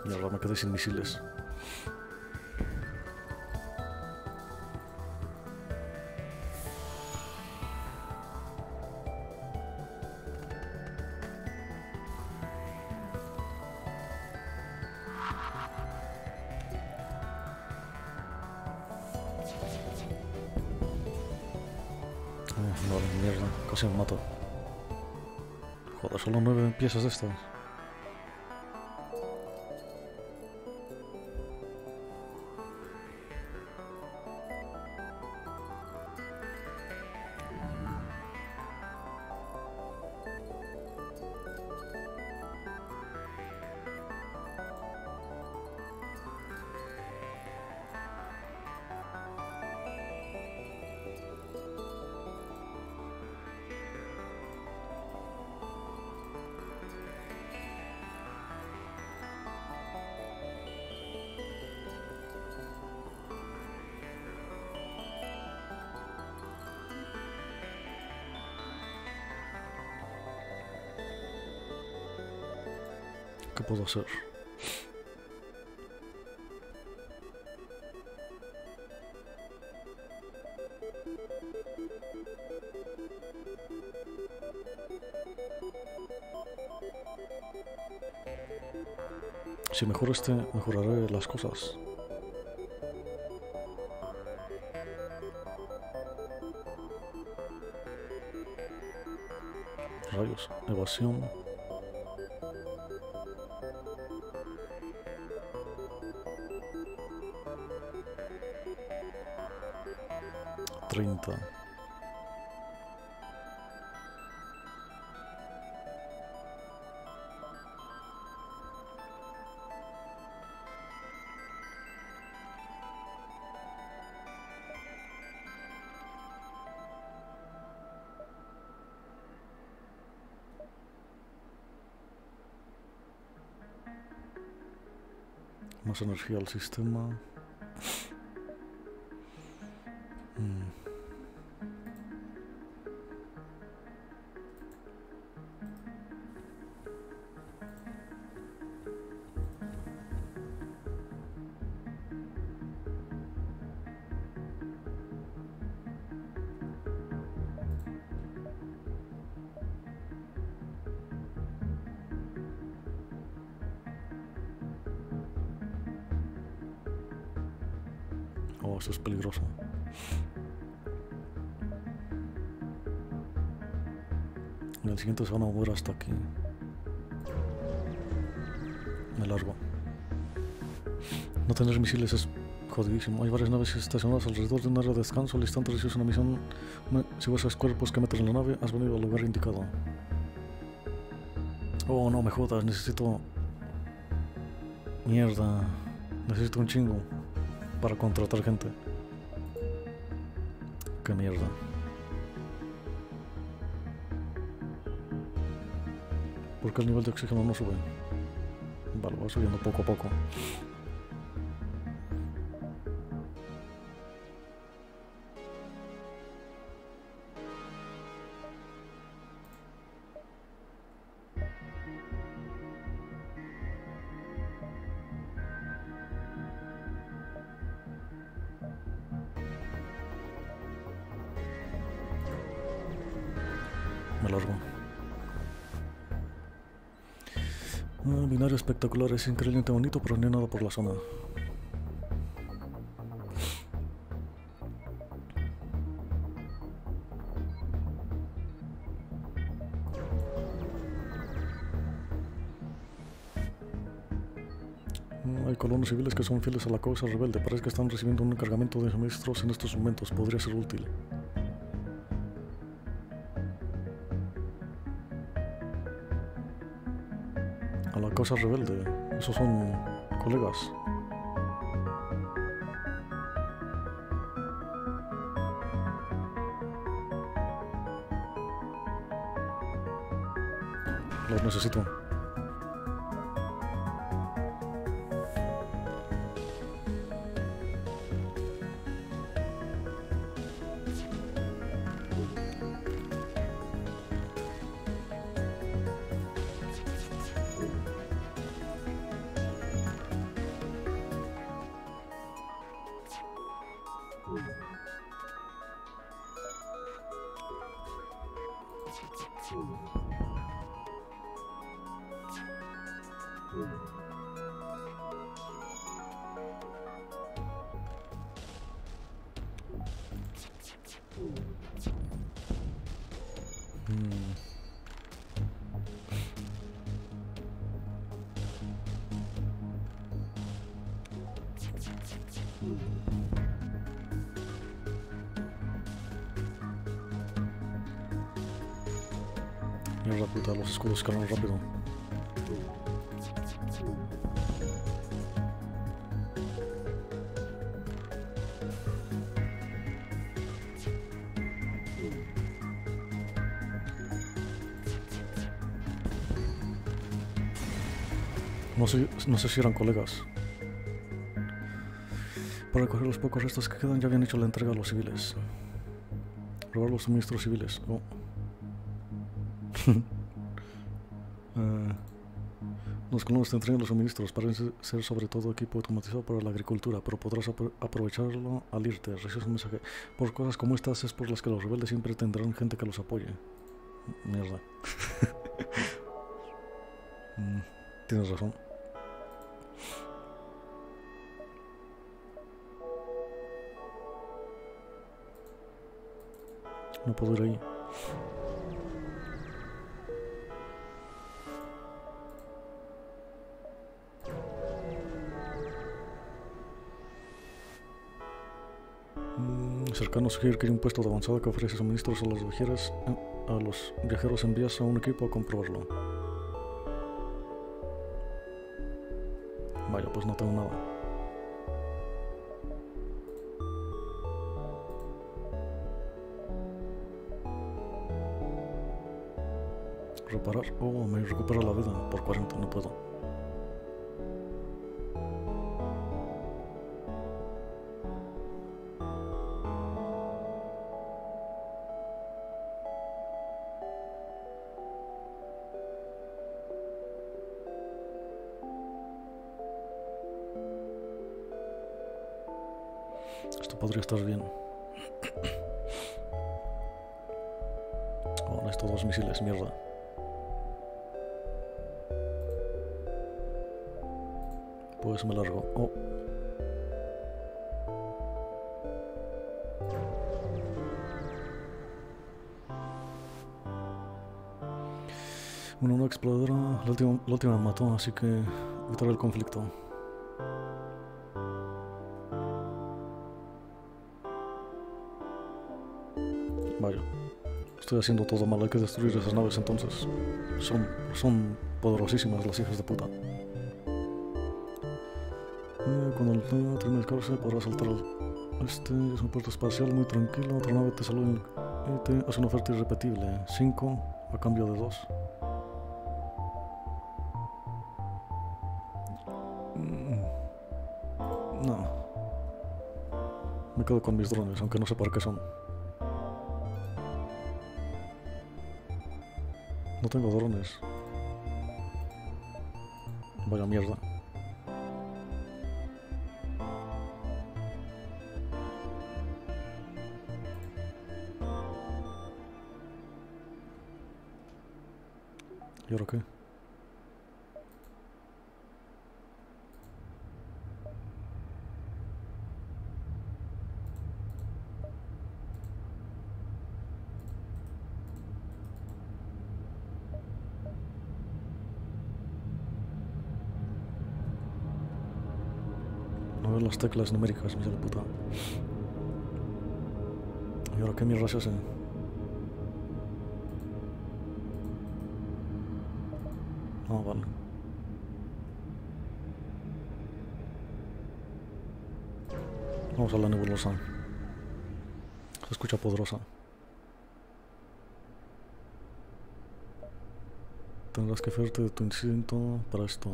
Mierda, me quedé sin misiles. Ah, Vale, mierda, casi me mato. Joder, solo nueve piezas de estas. pudo. Si mejoro este, mejoraré las cosas. Rayos, evasión. Treinta. Más energía al sistema. Eso es peligroso. En el siguiente se van a mover hasta aquí. Me largo. No tener misiles es jodidísimo. Hay varias naves estacionadas alrededor de un área de descanso. Al instante recibes una misión. Si vas a cuerpos que meter en la nave, has venido al lugar indicado. Oh, no me jodas. Necesito... Mierda. Necesito un chingo para contratar gente. Qué mierda. ¿Por qué el nivel de oxígeno no sube? Vale, va subiendo poco a poco. Espectacular, es increíblemente bonito, pero no hay nada por la zona. Mm, Hay colonos civiles que son fieles a la causa rebelde. Parece que están recibiendo un cargamento de suministros en estos momentos. Podría ser útil. Causa rebelde. Esos son colegas. Los necesito. Los escudos cargan rápido. No sé, no sé si eran colegas. Para recoger los pocos restos que quedan ya habían hecho la entrega a los civiles. Robar los suministros civiles. *laughs* Eh, uh, los colonos tendrían los suministros, parecen ser sobre todo equipo automatizado para la agricultura, pero podrás aprovecharlo al irte. Recibes un mensaje. Por cosas como estas es por las que los rebeldes siempre tendrán gente que los apoye. Mierda. *laughs* Mm, tienes razón. No puedo ir ahí. Cercano sugiere que hay un puesto de avanzada que ofrece suministros a los viajeros, a los viajeros envías a un equipo a comprobarlo. Vaya, pues no tengo nada. Reparar. Oh, me recupera la vida por 40, no puedo. Podría estar bien. Oh, estos dos misiles, mierda. Pues me largo. Oh. Una nueva exploradora, la última, la última me mató, así que evitar el conflicto. Estoy haciendo todo mal, hay que destruir esas naves entonces. Son, son poderosísimas las hijas de puta. Eh, cuando el tema termine de cargarse podrás saltar al... Este es un puerto espacial muy tranquilo, otra nave te saluda y te hace una oferta irrepetible. 5 a cambio de 2. No. Me quedo con mis drones, aunque no sé para qué son. No tengo drones. Vaya mierda. Las teclas numéricas, puta. ¿Y ahora qué mierda se hace? Ah, vale. Vamos a la nebulosa. Se escucha poderosa. Tendrás que hacerte de tu instinto para esto.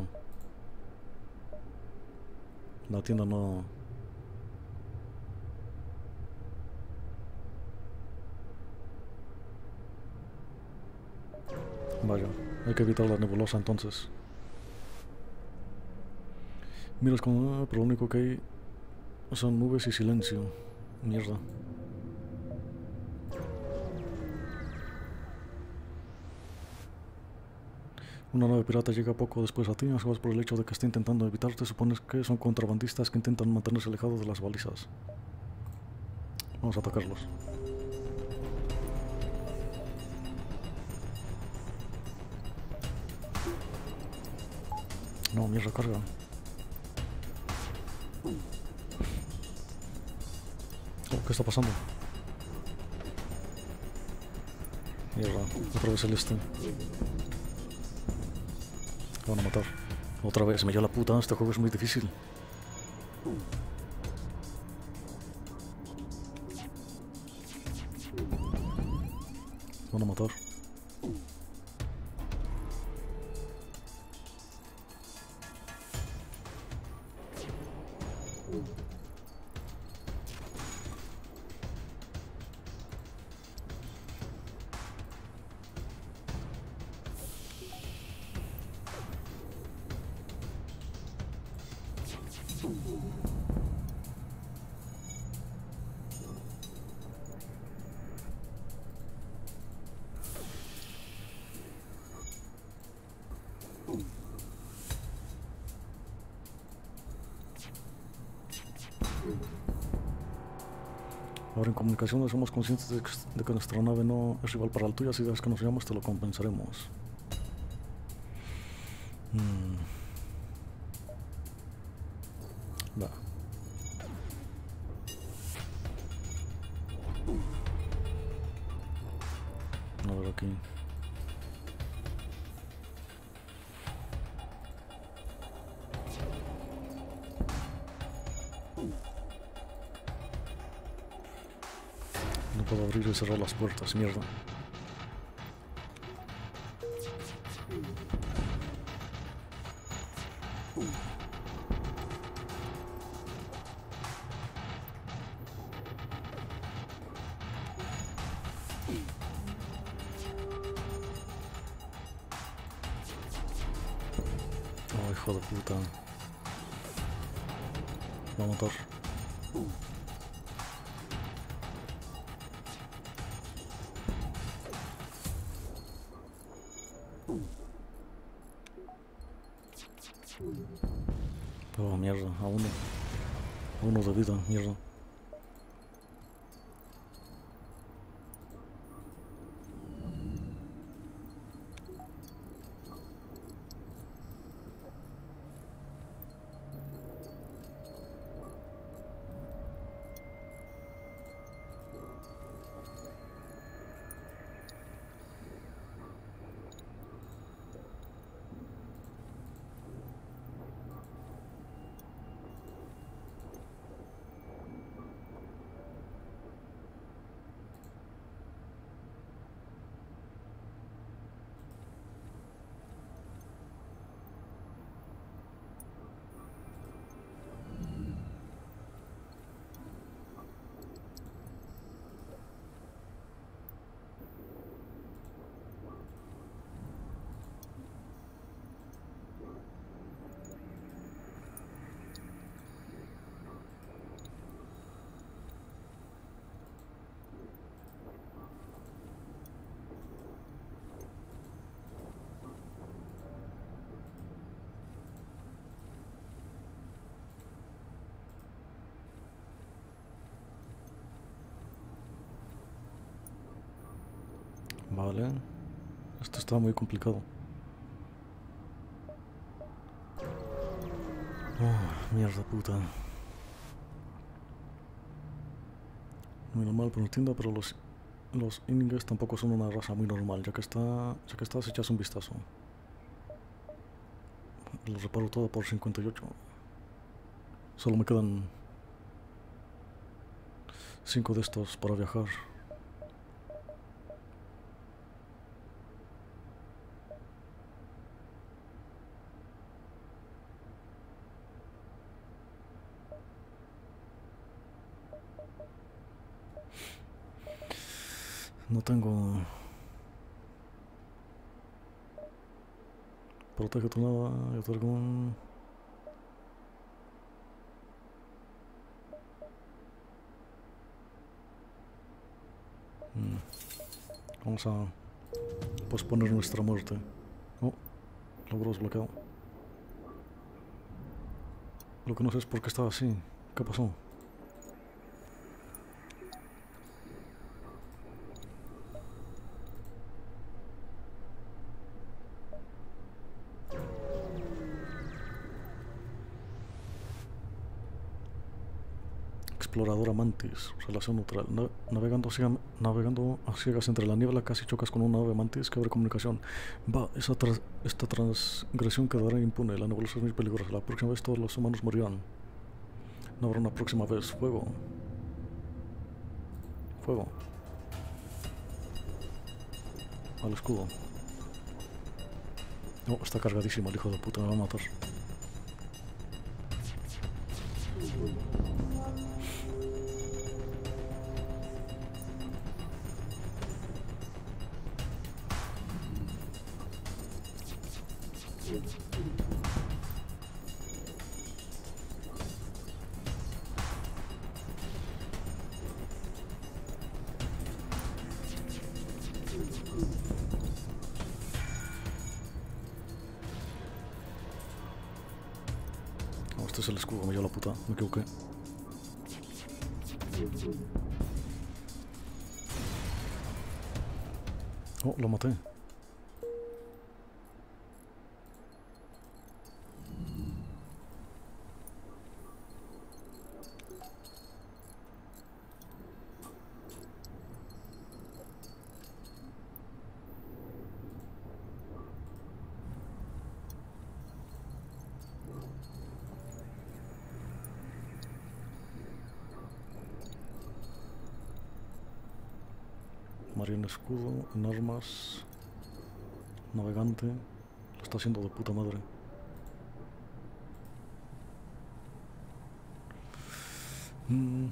La tienda no... Vaya, hay que evitar la nebulosa entonces. Miras como... pero lo único que hay son nubes y silencio. Mierda. Una nave pirata llega poco después a ti, a por el hecho de que está intentando evitarte, supones que son contrabandistas que intentan mantenerse alejados de las balizas. Vamos a atacarlos. No, mierda, carga. Oh, ¿Qué está pasando? Mierda, otra vez el este. Me van a matar. Otra vez, me dio la puta, este juego es muy difícil. Comunicaciones somos conscientes de que, de que nuestra nave no es rival para la tuya. Si dejas que nos llames, te lo compensaremos. Cerrar las puertas, mierda. Oh, mierda, a uno. A uno de vida, mierda. Vale. Está muy complicado. Oh, mierda puta. Muy normal, pero no entiendo, pero los, los tampoco son una raza muy normal, ya que está. ya que estás echas un vistazo. Lo reparo todo por 58. Solo me quedan 5 de estos para viajar. No tengo... Protege tu nada y otorga un... Mm. Vamos a posponer nuestra muerte. Oh, logro desbloqueado. Lo que no sé es por qué estaba así. ¿Qué pasó? Exploradora Mantis, relación neutral. Na- navegando, ciega- navegando a ciegas entre la niebla, casi chocas con una nave Mantis que abre comunicación. Va, esa tras- esta transgresión quedará impune. La nebulosa es muy peligrosa. La próxima vez todos los humanos morirán. No habrá una próxima vez. Fuego. Fuego. Al escudo. No, está cargadísimo el hijo de puta, me va a matar. Escudo, en armas, navegante, lo está haciendo de puta madre. Mm,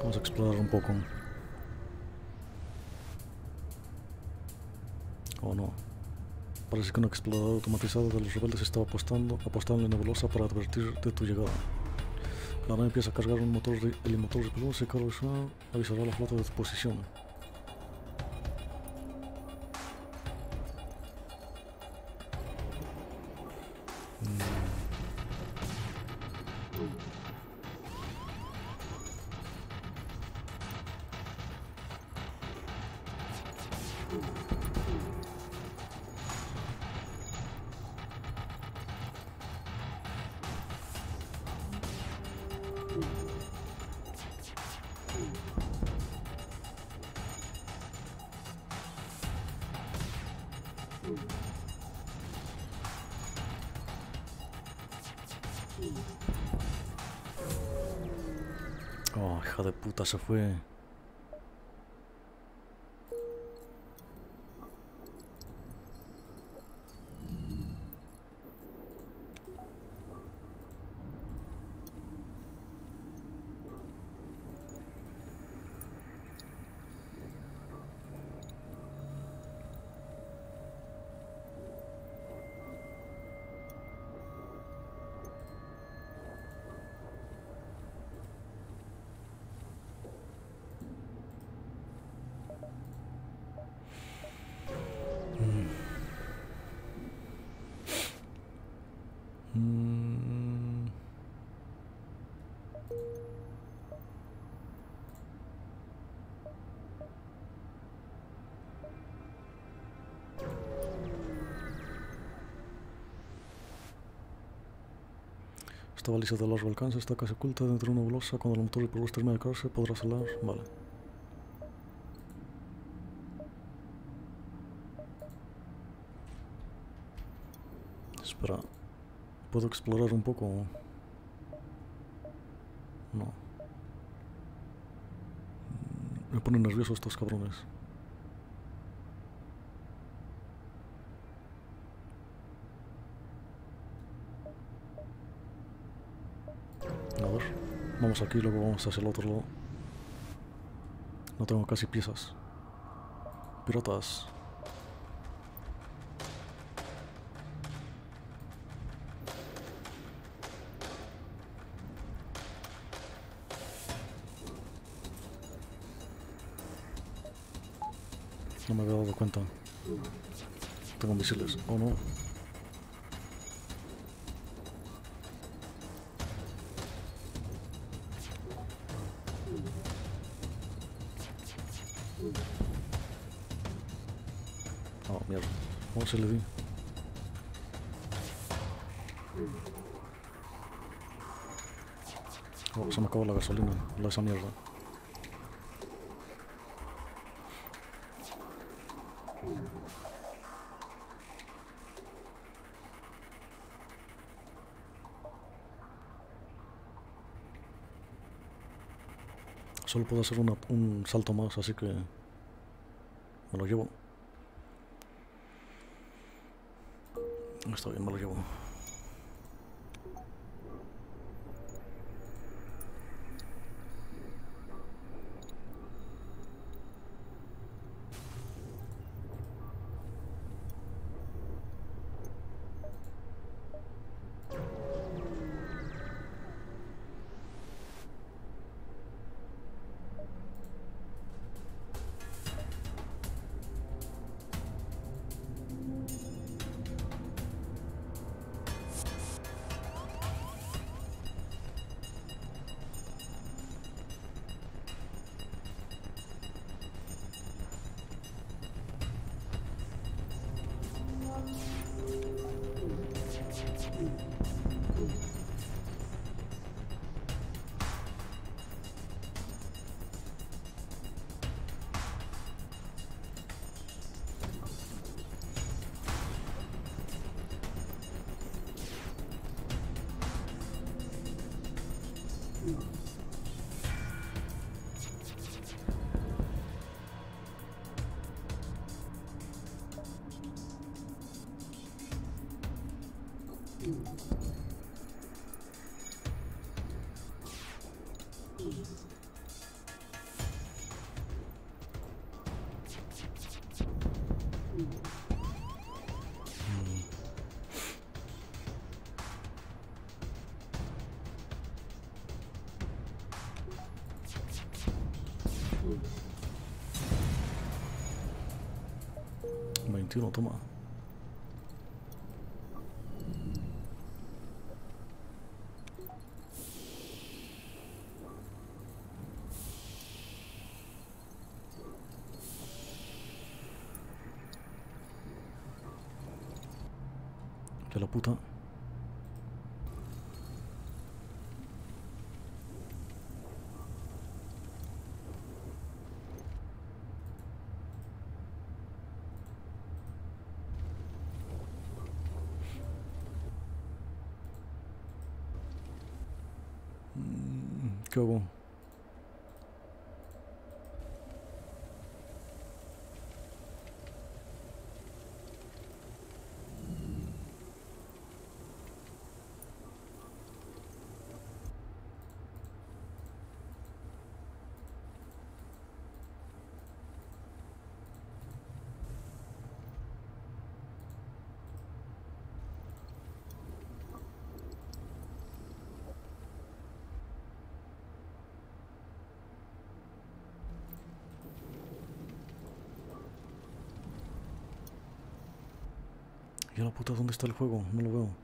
Vamos a explorar un poco. Oh no. Parece que un explorador automatizado de los rebeldes estaba apostando, apostando en nebulosa para advertir de tu llegada. La nave empieza a cargar un motor de, el motor de color, se carga avisará a la flota de posición. Hija de puta, se fue. Esta baliza de largo alcance está casi oculta dentro de una nebulosa. Cuando el motor y por termine de cargarse podrá salir. Vale. Espera. ¿Puedo explorar un poco? No. Me ponen nervioso estos cabrones. A ver. Vamos aquí, luego vamos hacia el otro lado. No tengo casi piezas. Piratas. No me había dado cuenta. Tengo misiles. ¿O no? Oh, mierda. ¿Cómo se le di? Oh, se me acabó la gasolina. La esa mierda. Solo puedo hacer una- un salto más, así que me lo llevo. Está bien, me lo llevo. De la puta. Mm, ¿Qué hago? Puta dónde está el juego? No lo veo.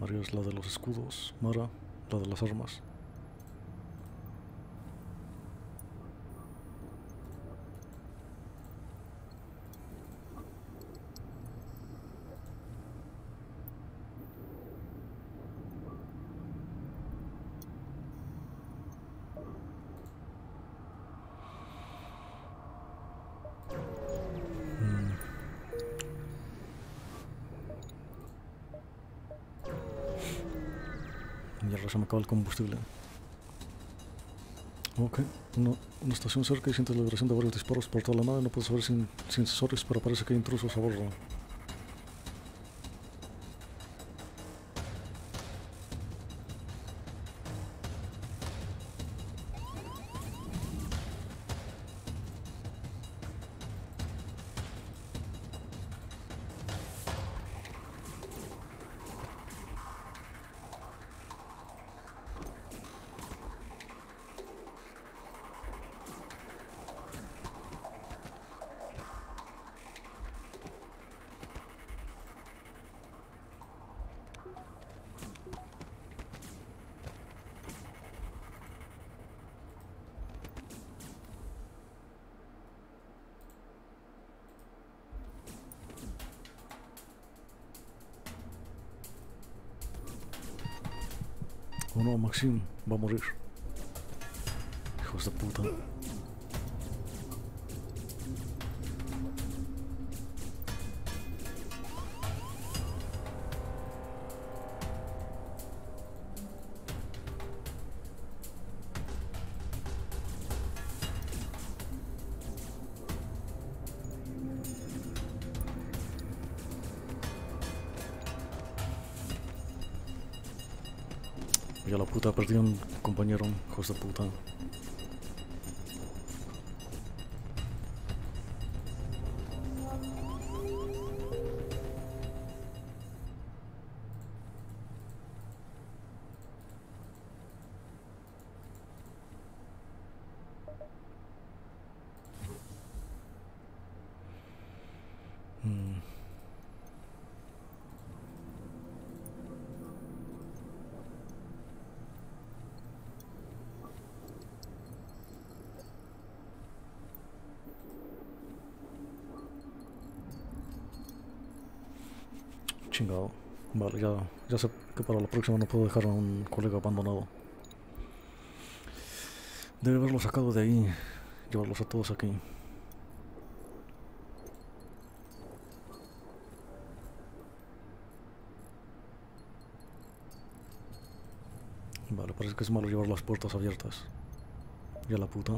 María es la de los escudos, Mara la de las armas. Se me acaba el combustible. Ok, una, una estación cerca y sientes la vibración de varios disparos por toda la nave. No puedes ver sin, sin sensores, pero parece que hay intrusos a bordo. Perdí un compañero, hijos de puta. Para la próxima no puedo dejar a un colega abandonado. Debe haberlo sacado de ahí. Llevarlos a todos aquí. Vale, parece que es malo llevar las puertas abiertas. Ya la puta.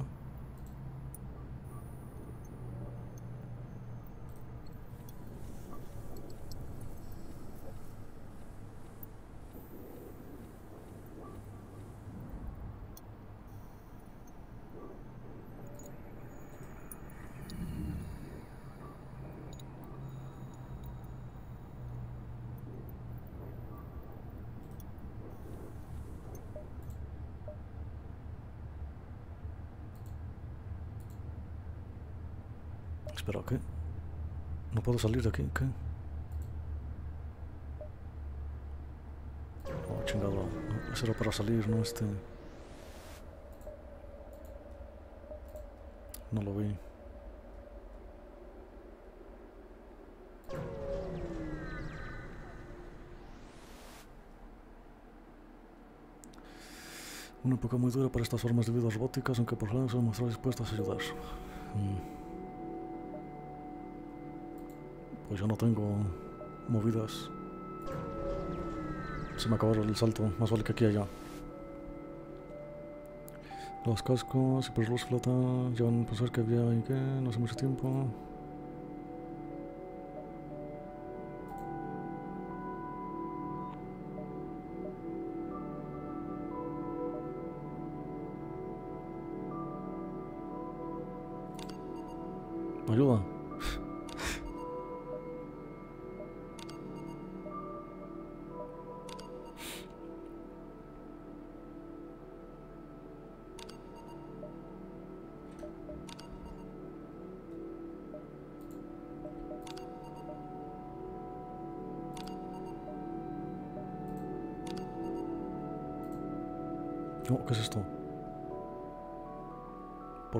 Espera, ¿qué? No puedo salir de aquí, ¿qué? Oh, chingado. Eso era para salir, ¿no? Este... No lo vi. Una época muy dura para estas formas de vida robóticas, aunque por lo se han mostrado dispuestas a ayudar. Mm. Pues yo no tengo movidas. Se me acabaron el salto, más vale que aquí allá. Los cascos y los flota llevan a pensar que había ahí que no hace mucho tiempo.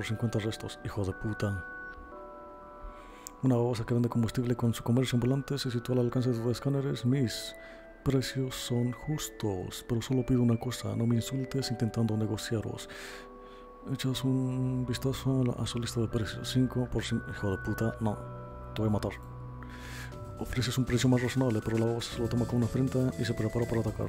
Por 50 restos, hijo de puta. Una babosa que vende combustible con su comercio ambulante se sitúa al alcance de tus escáneres. Mis precios son justos, pero solo pido una cosa, no me insultes intentando negociaros. Echas un vistazo a, la- a su lista de precios. 5 por 5. Hijo de puta, no. Te voy a matar. Ofreces un precio más razonable, pero la babosa se lo toma con una afrenta y se prepara para atacar.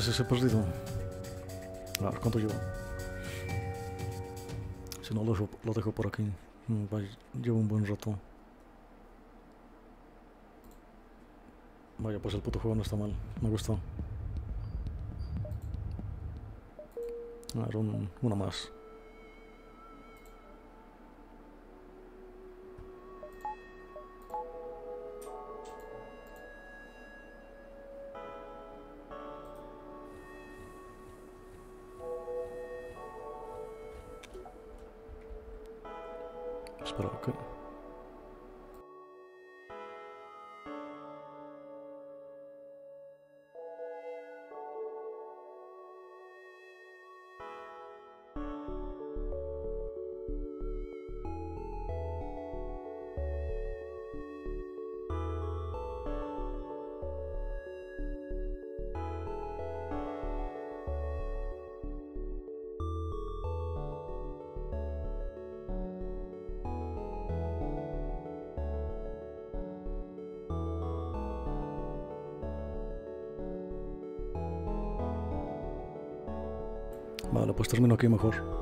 ¿Cuántas veces he perdido? A ver, ¿cuánto llevo? Si no, lo dejo, lo dejo por aquí. Mm, llevo un buen rato. Vaya, pues el puto juego no está mal. Me gusta. A ver, un- una más. Termino aquí mejor.